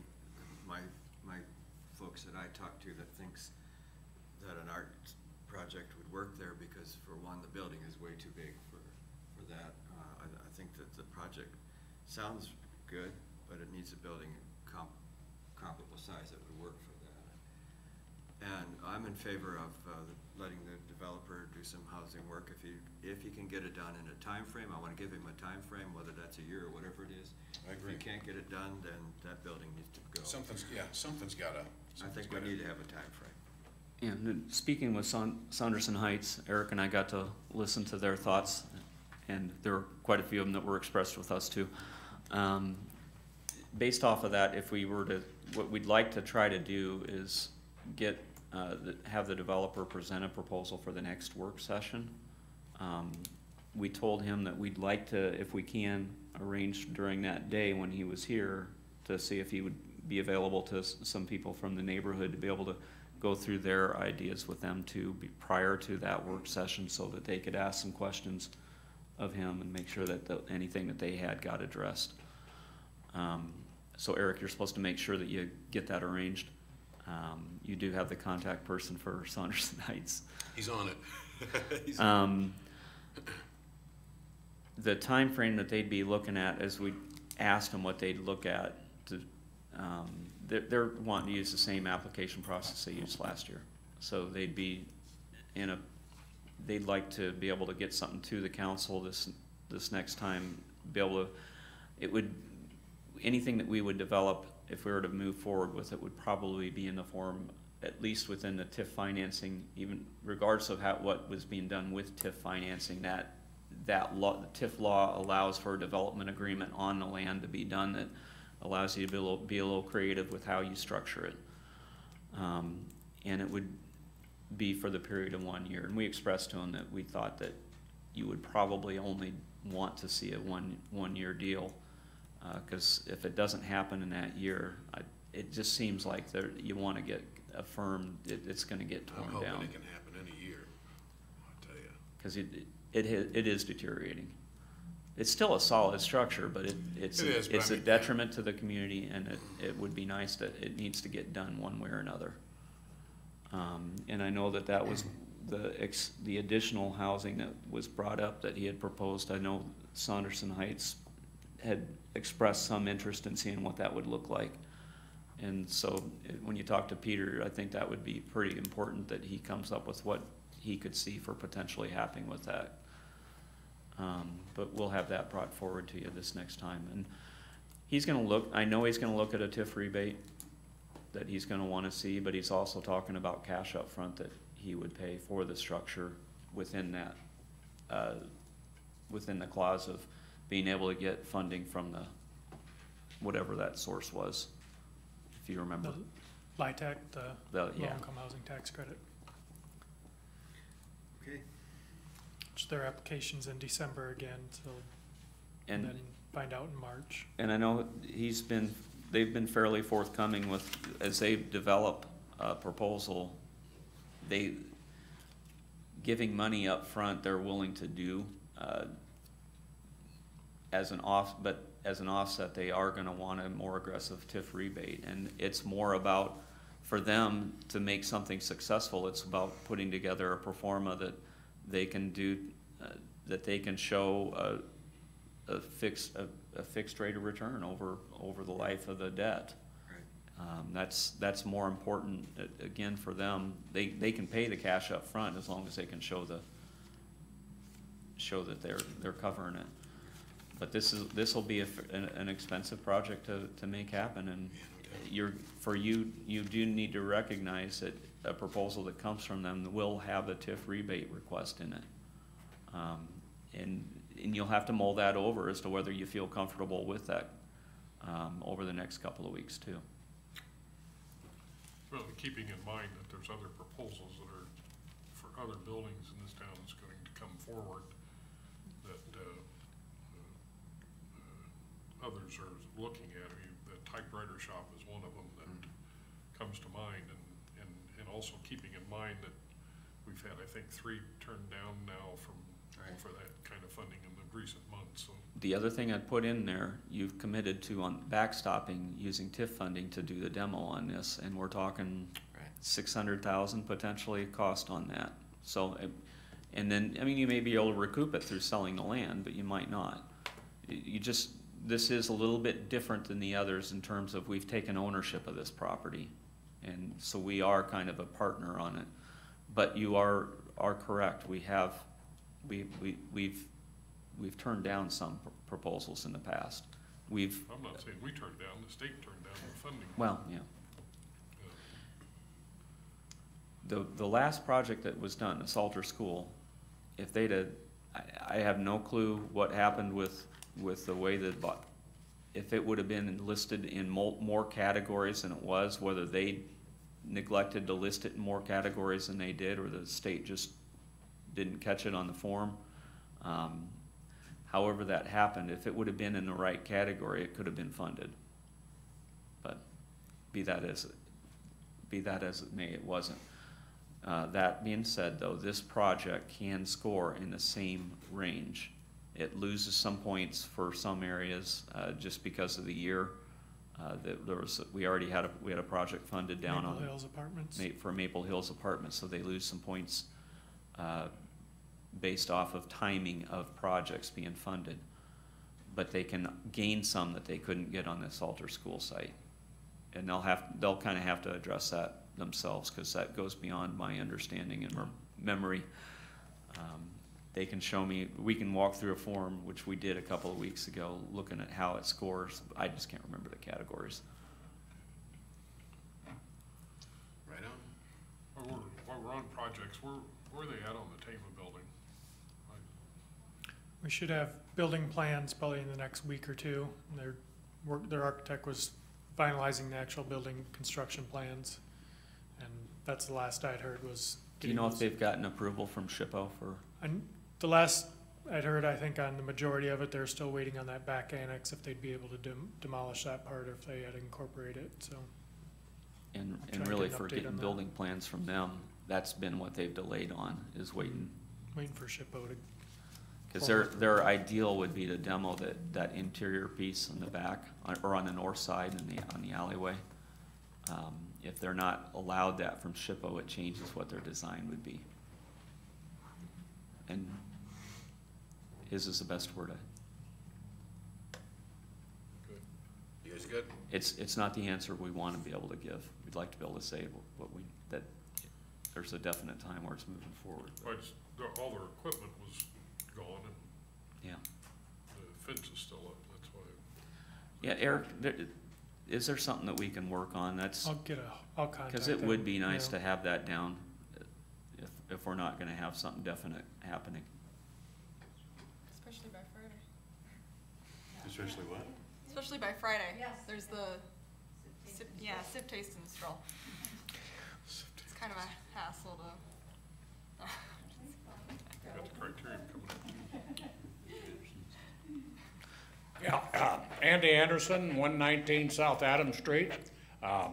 my, my folks that I talk to that thinks that an art project would work there because for one, the building is way too big for, for that. Uh, I, I think that the project sounds good, but it needs a building size that would work for that. And I'm in favor of, uh, letting the developer do some housing work if he, if he can get it done in a time frame. I wanna give him a time frame, whether that's a year or whatever it is. I agree. If he can't get it done, then that building needs to go. Something's, yeah, something's gotta. I think we gotta- need to have a time frame. Yeah, and speaking with Son- Saunderson Heights, Eric and I got to listen to their thoughts, and there were quite a few of them that were expressed with us too. Um, based off of that, if we were to, what we'd like to try to do is get, uh, the- have the developer present a proposal for the next work session. Um, we told him that we'd like to, if we can, arrange during that day when he was here to see if he would be available to some people from the neighborhood to be able to go through their ideas with them too, prior to that work session, so that they could ask some questions of him and make sure that the, anything that they had got addressed. Um, so Eric, you're supposed to make sure that you get that arranged. Um, you do have the contact person for Saunderson Heights. He's on it. He's- Um, the time frame that they'd be looking at, as we asked them what they'd look at, to, um, they're, they're wanting to use the same application process they used last year. So they'd be in a, they'd like to be able to get something to the council this, this next time, be able to, it would, anything that we would develop, if we were to move forward with it, would probably be in the form, at least within the TIF financing, even regardless of how, what was being done with TIF financing, that, that law, the TIF law allows for a development agreement on the land to be done that allows you to be a little, be a little creative with how you structure it. Um, and it would be for the period of one year. And we expressed to him that we thought that you would probably only want to see a one, one-year deal. Uh 'cause cause if it doesn't happen in that year, I, it just seems like there, you wanna get affirmed, it, it's gonna get I'm torn hoping down. it can happen in a year, I'll tell you. Cause it, it, it, is deteriorating. It's still a solid structure, but it, it's, It is, it's I a mean- detriment to the community and it, it would be nice that, it needs to get done one way or another. Um, and I know that that was the ex, the additional housing that was brought up that he had proposed. I know Saunderson Heights had expressed some interest in seeing what that would look like. And so, it- when you talk to Peter, I think that would be pretty important that he comes up with what he could see for potentially happening with that. Um, but we'll have that brought forward to you this next time. And he's gonna look, I know he's gonna look at a TIF rebate that he's gonna wanna see, but he's also talking about cash up front that he would pay for the structure within that, uh, within the clause of being able to get funding from the, whatever that source was, if you remember. The LIHTC, the The- yeah. low-income housing tax credit, Okay. which their application's in December again, so And then find out in March. And I know he's been, they've been fairly forthcoming with, as they develop a proposal, they, giving money up front, they're willing to do, uh, as an off, but as an offset, they are gonna want a more aggressive TIF rebate. And it's more about, for them to make something successful, it's about putting together a pro forma that they can do, uh, that they can show a, a fixed, a, a fixed rate of return over, over the life of the debt. Um, that's, that's more important, uh, again, for them. They, they can pay the cash up front as long as they can show the, show that they're, they're covering it. But this is, this'll be a an, an expensive project to, to make happen and you're, for you, you do need to recognize that a proposal that comes from them will have a TIF rebate request in it. Um, and, and you'll have to mull that over as to whether you feel comfortable with that, um, over the next couple of weeks too. Well, keeping in mind that there's other proposals that are for other buildings in this town that's going to come forward that, uh, uh, others are looking at. I mean, the typewriter shop is one of them that comes to mind and, and, and also keeping in mind that we've had, I think, three turned down now from, for that kind of funding in the recent months, so. The other thing I'd put in there, you've committed to on backstopping, using TIF funding to do the demo on this, and we're talking six hundred thousand potentially cost on that. So, uh, and then, I mean, you may be able to recoup it through selling the land, but you might not. You- You just, this is a little bit different than the others in terms of we've taken ownership of this property. And so we are kind of a partner on it. But you are, are correct, we have, we, we, we've, we've turned down some pr- proposals in the past. We've, I'm not saying we turned down, the state turned down the funding. well, yeah. The, the last project that was done, the Salter School, if they'd have, I, I have no clue what happened with, with the way that, if it would have been listed in more categories than it was, whether they neglected to list it in more categories than they did, or the state just didn't catch it on the form. Um, However that happened, if it would have been in the right category, it could have been funded. But be that as, be that as it may, it wasn't. Uh, that being said, though, this project can score in the same range. It loses some points for some areas, uh, just because of the year. Uh, that there was, we already had a, we had a project funded down on Maple on. Hills Apartments. Ma- For Maple Hills Apartments, so they lose some points, uh, based off of timing of projects being funded. But they can gain some that they couldn't get on this Salter School site. And they'll have, they'll kind of have to address that themselves, because that goes beyond my understanding and mem- memory. Um, They can show me, we can walk through a form, which we did a couple of weeks ago, looking at how it scores. I just can't remember the categories. Right on. While we're, while we're on projects, where, where are they at on the Tama building? We should have building plans probably in the next week or two. Their work, their architect was finalizing the actual building construction plans. And that's the last I'd heard was. Do you know if they've gotten approval from SHPO for, And the last I'd heard, I think on the majority of it, they're still waiting on that back annex, if they'd be able to dem- demolish that part, or if they had incorporated it, so. and, I'll and really get an for getting on that. building plans from them? That's been what they've delayed on, is waiting. Waiting for SHPO to. Cause their, their ideal would be to demo that, that interior piece in the back, or on the north side in the, on the alleyway. Um, if they're not allowed that from SHPO, it changes what their design would be. And his is the best word. I- You guys good? It's, it's not the answer we wanna be able to give. We'd like to be able to say what we, that there's a definite time where it's moving forward. Well, it's, their- all their equipment was gone and Yeah. the fence is still up, that's why. Yeah, Eric, there, is there something that we can work on? That's, I'll get a, I'll contact cause it them, would be nice yeah. to have that down if, if we're not gonna have something definite happening. Especially by Friday. Especially what? Especially by Friday. Yes. There's the, sip, yeah, sip, taste, and stroll. It's kind of a hassle to. Got the criteria coming up. Yeah, uh, Andy Anderson, one nineteen South Adams Street. Uh,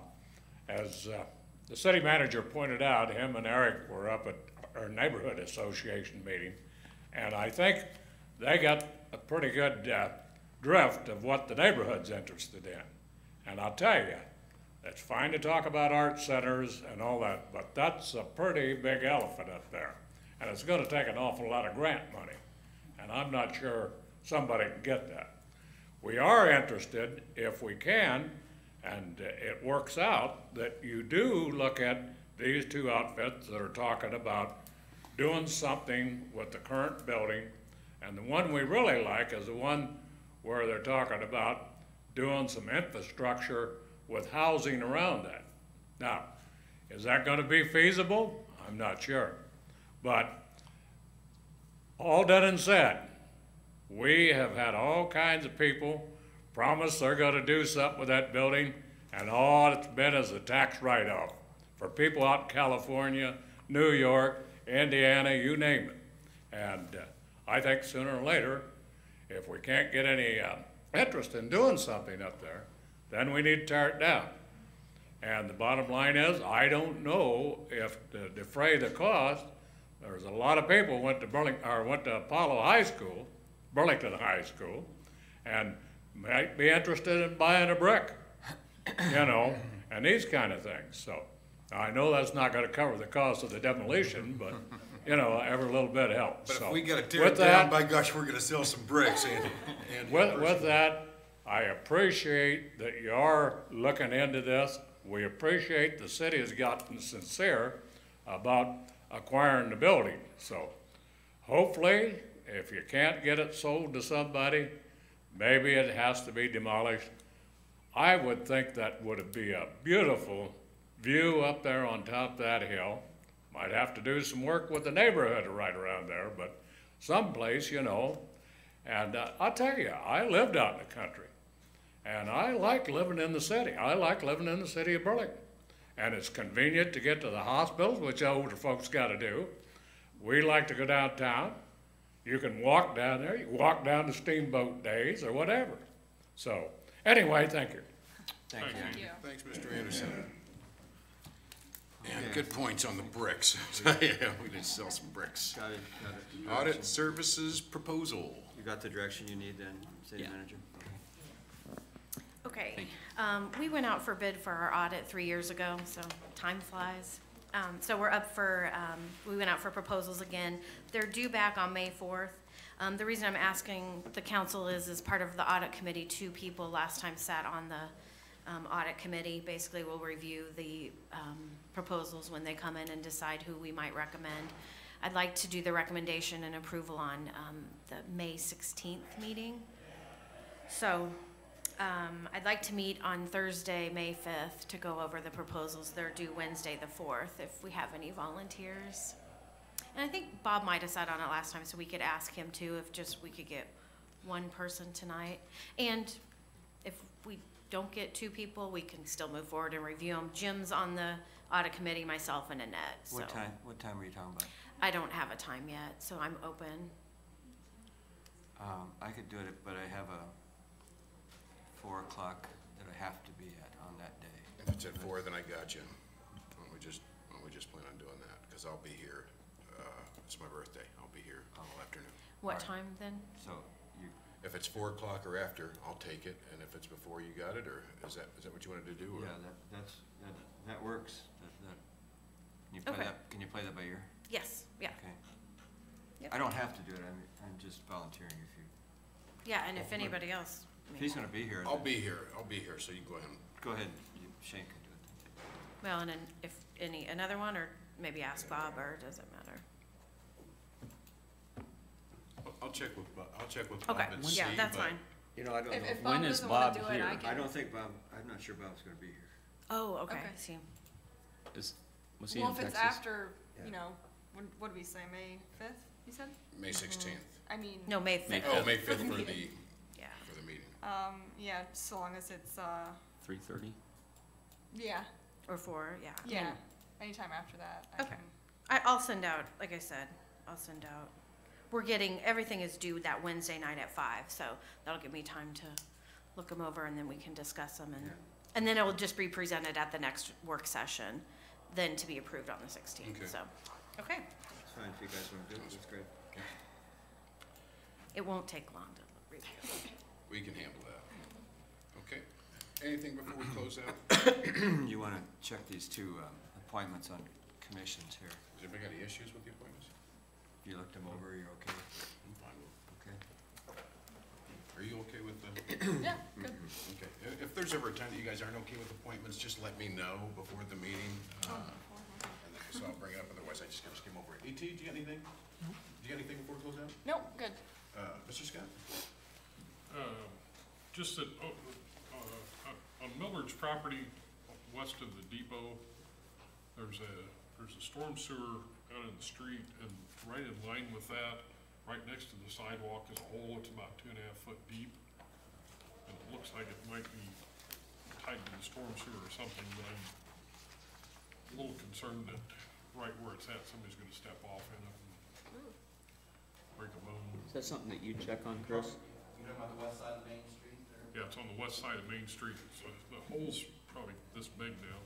As uh, the city manager pointed out, him and Eric were up at our neighborhood association meeting, and I think they got a pretty good uh, drift of what the neighborhood's interested in. And I'll tell you, it's fine to talk about art centers and all that, but that's a pretty big elephant up there. And it's gonna take an awful lot of grant money, and I'm not sure somebody can get that. We are interested, if we can, and it works out, that you do look at these two outfits that are talking about doing something with the current building. And the one we really like is the one where they're talking about doing some infrastructure with housing around that. Now, is that gonna be feasible? I'm not sure. But all done and said, we have had all kinds of people promise they're gonna do something with that building, and all it's been is a tax write-off for people out in California, New York, Indiana, you name it. And uh, I think sooner or later, if we can't get any uh, interest in doing something up there, then we need to tear it down. And the bottom line is, I don't know if to defray the cost, there's a lot of people went to Burlington, or went to Apollo High School, Burlington High School, and might be interested in buying a brick, you know, and these kind of things, so. I know that's not gonna cover the cost of the demolition, but, you know, every little bit helps, But so. if we gotta tear with it down, that- by gosh, we're gonna sell some bricks, and, and. with, with that, I appreciate that you are looking into this. We appreciate the city has gotten sincere about acquiring the building. So hopefully, if you can't get it sold to somebody, maybe it has to be demolished. I would think that would be a beautiful view up there on top of that hill. Might have to do some work with the neighborhood right around there, but someplace, you know. And uh, I'll tell you, I lived out in the country. And I like living in the city. I like living in the city of Burlington. And it's convenient to get to the hospitals, which older folks gotta do. We like to go downtown. You can walk down there, you walk down to Steamboat Days or whatever. So, anyway, thank you. Thank you. Thank you. Thanks, Mr. Anderson. And good points on the bricks. Yeah, we did sell some bricks. Got it, got it. Audit services proposal. You got the direction you need then, city Yeah. manager? Okay, um, we went out for bid for our audit three years ago, so time flies. Um, so we're up for, um, we went out for proposals again. They're due back on May fourth. Um, the reason I'm asking the council is, as part of the audit committee, two people last time sat on the, um, audit committee. Basically, we'll review the, um, proposals when they come in and decide who we might recommend. I'd like to do the recommendation and approval on, um, the May sixteenth meeting. So, um, I'd like to meet on Thursday, May fifth, to go over the proposals. They're due Wednesday, the fourth, if we have any volunteers. And I think Bob might have sat on it last time, so we could ask him too, if just we could get one person tonight. And if we don't get two people, we can still move forward and review them. Jim's on the audit committee, myself and Annette, so. What time, what time are you talking about? I don't have a time yet, so I'm open. Um, I could do it, but I have a four o'clock that I have to be at on that day. If it's at four, then I got you. Why don't we just, why don't we just plan on doing that? Because I'll be here. Uh, it's my birthday. I'll be here all afternoon. What Alright. time then? So you, If it's four o'clock or after, I'll take it. And if it's before you got it, or is that, is that what you wanted to do? or- yeah, that, that's, that, that works. That, that, can you play Okay. that, can you play that by ear? Yes, yeah. Okay. Yep. I don't have to do it, I'm, I'm just volunteering if you, Yeah, and oh, if anybody else. I if mean- he's gonna be here. I'll then be here. I'll be here, so you go ahead and Go ahead, you- Shane can do it. Well, and then if any, another one, or maybe ask Bob, or does it matter? I'll- I'll check with, Bob- I'll check with Bob Okay, and see. yeah, that's but- fine. You know, I don't know. If, if Bob doesn't wanna do it, I can. I don't think Bob, I'm not sure Bob's gonna be here. Oh, okay, Okay. See. Is, was he Well, in if it's Texas? after, Yeah. you know, what, what did we say, May fifth, you said? May sixteenth. I mean. No, May May fifth. Oh, May fifth for the, Yeah. for the meeting. Um, yeah, so long as it's, uh, Three thirty? yeah, Or four, yeah. I yeah, mean, anytime after that, I Okay. can. I, I'll send out, like I said, I'll send out. We're getting, everything is due that Wednesday night at five, so that'll give me time to look them over and then we can discuss them and, Yeah. And then it will just be presented at the next work session, then to be approved on the sixteenth, Okay. so. Okay, It's fine if you guys wanna do it, that's great. it won't take long to review. We can handle that. Okay. Anything before we close out? You wanna check these two, um, appointments on commissions here. Has anybody got any issues with the appointments? You looked them over, you're okay? I'm fine with Okay. it. Are you okay with the? Yeah, good. Okay. If, if there's ever a time that you guys aren't okay with appointments, just let me know before the meeting. uh, and then- So I'll bring it up, otherwise I just kind of skim over it. AT, do you got anything? Do you got anything before we close out? Nope, good. Uh, Mr. Scott? Uh, Just that, oh, uh, uh, on Millard's property, west of the depot, there's a, there's a storm sewer out in the street, and right in line with that, right next to the sidewalk is a hole, it's about two and a half foot deep. And it looks like it might be tied to the storm sewer or something, but I'm a little concerned that right where it's at, somebody's gonna step off in it and break a bone. Is that something that you check on, Chris? You're talking about the west side of Main Street there? Yeah, it's on the west side of Main Street, so the hole's probably this big now.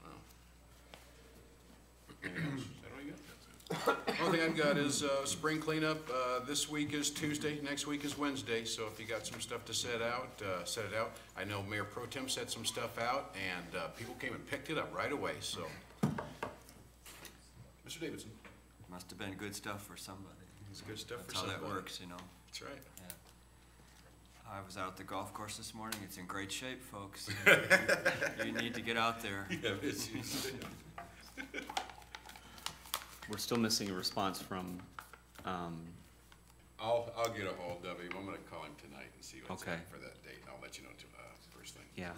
Wow. Is that all you got? Only thing I've got is, uh, spring cleanup, uh, this week is Tuesday, next week is Wednesday, so if you got some stuff to set out, uh, set it out. I know Mayor Pro Tem set some stuff out, and, uh, people came and picked it up right away, so. Mr. Davidson? Must have been good stuff for somebody. It's good stuff for That's how that works, you know? That's right. Yeah. I was out at the golf course this morning. It's in great shape, folks. You need to get out there. Yeah, it's, it's, We're still missing a response from, um, I'll, I'll get a hold of him. I'm gonna call him tonight and see what's Okay. up for that date, and I'll let you know, to- uh, first thing. yeah.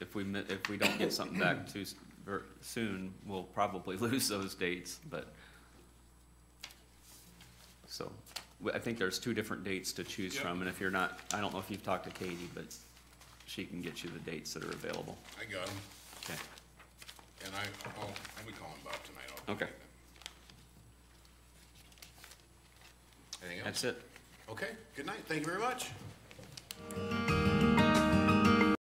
If we, mi- if we don't get something back too s- ver- soon, we'll probably lose those dates, but. So, w- I think there's two different dates to choose Yep. from, and if you're not, I don't know if you've talked to Katie, but she can get you the dates that are available. I got him, Okay. and I, I'll, I'll be calling Bob tonight. I'll- Okay. Anything else? That's it. Okay, good night. Thank you very much.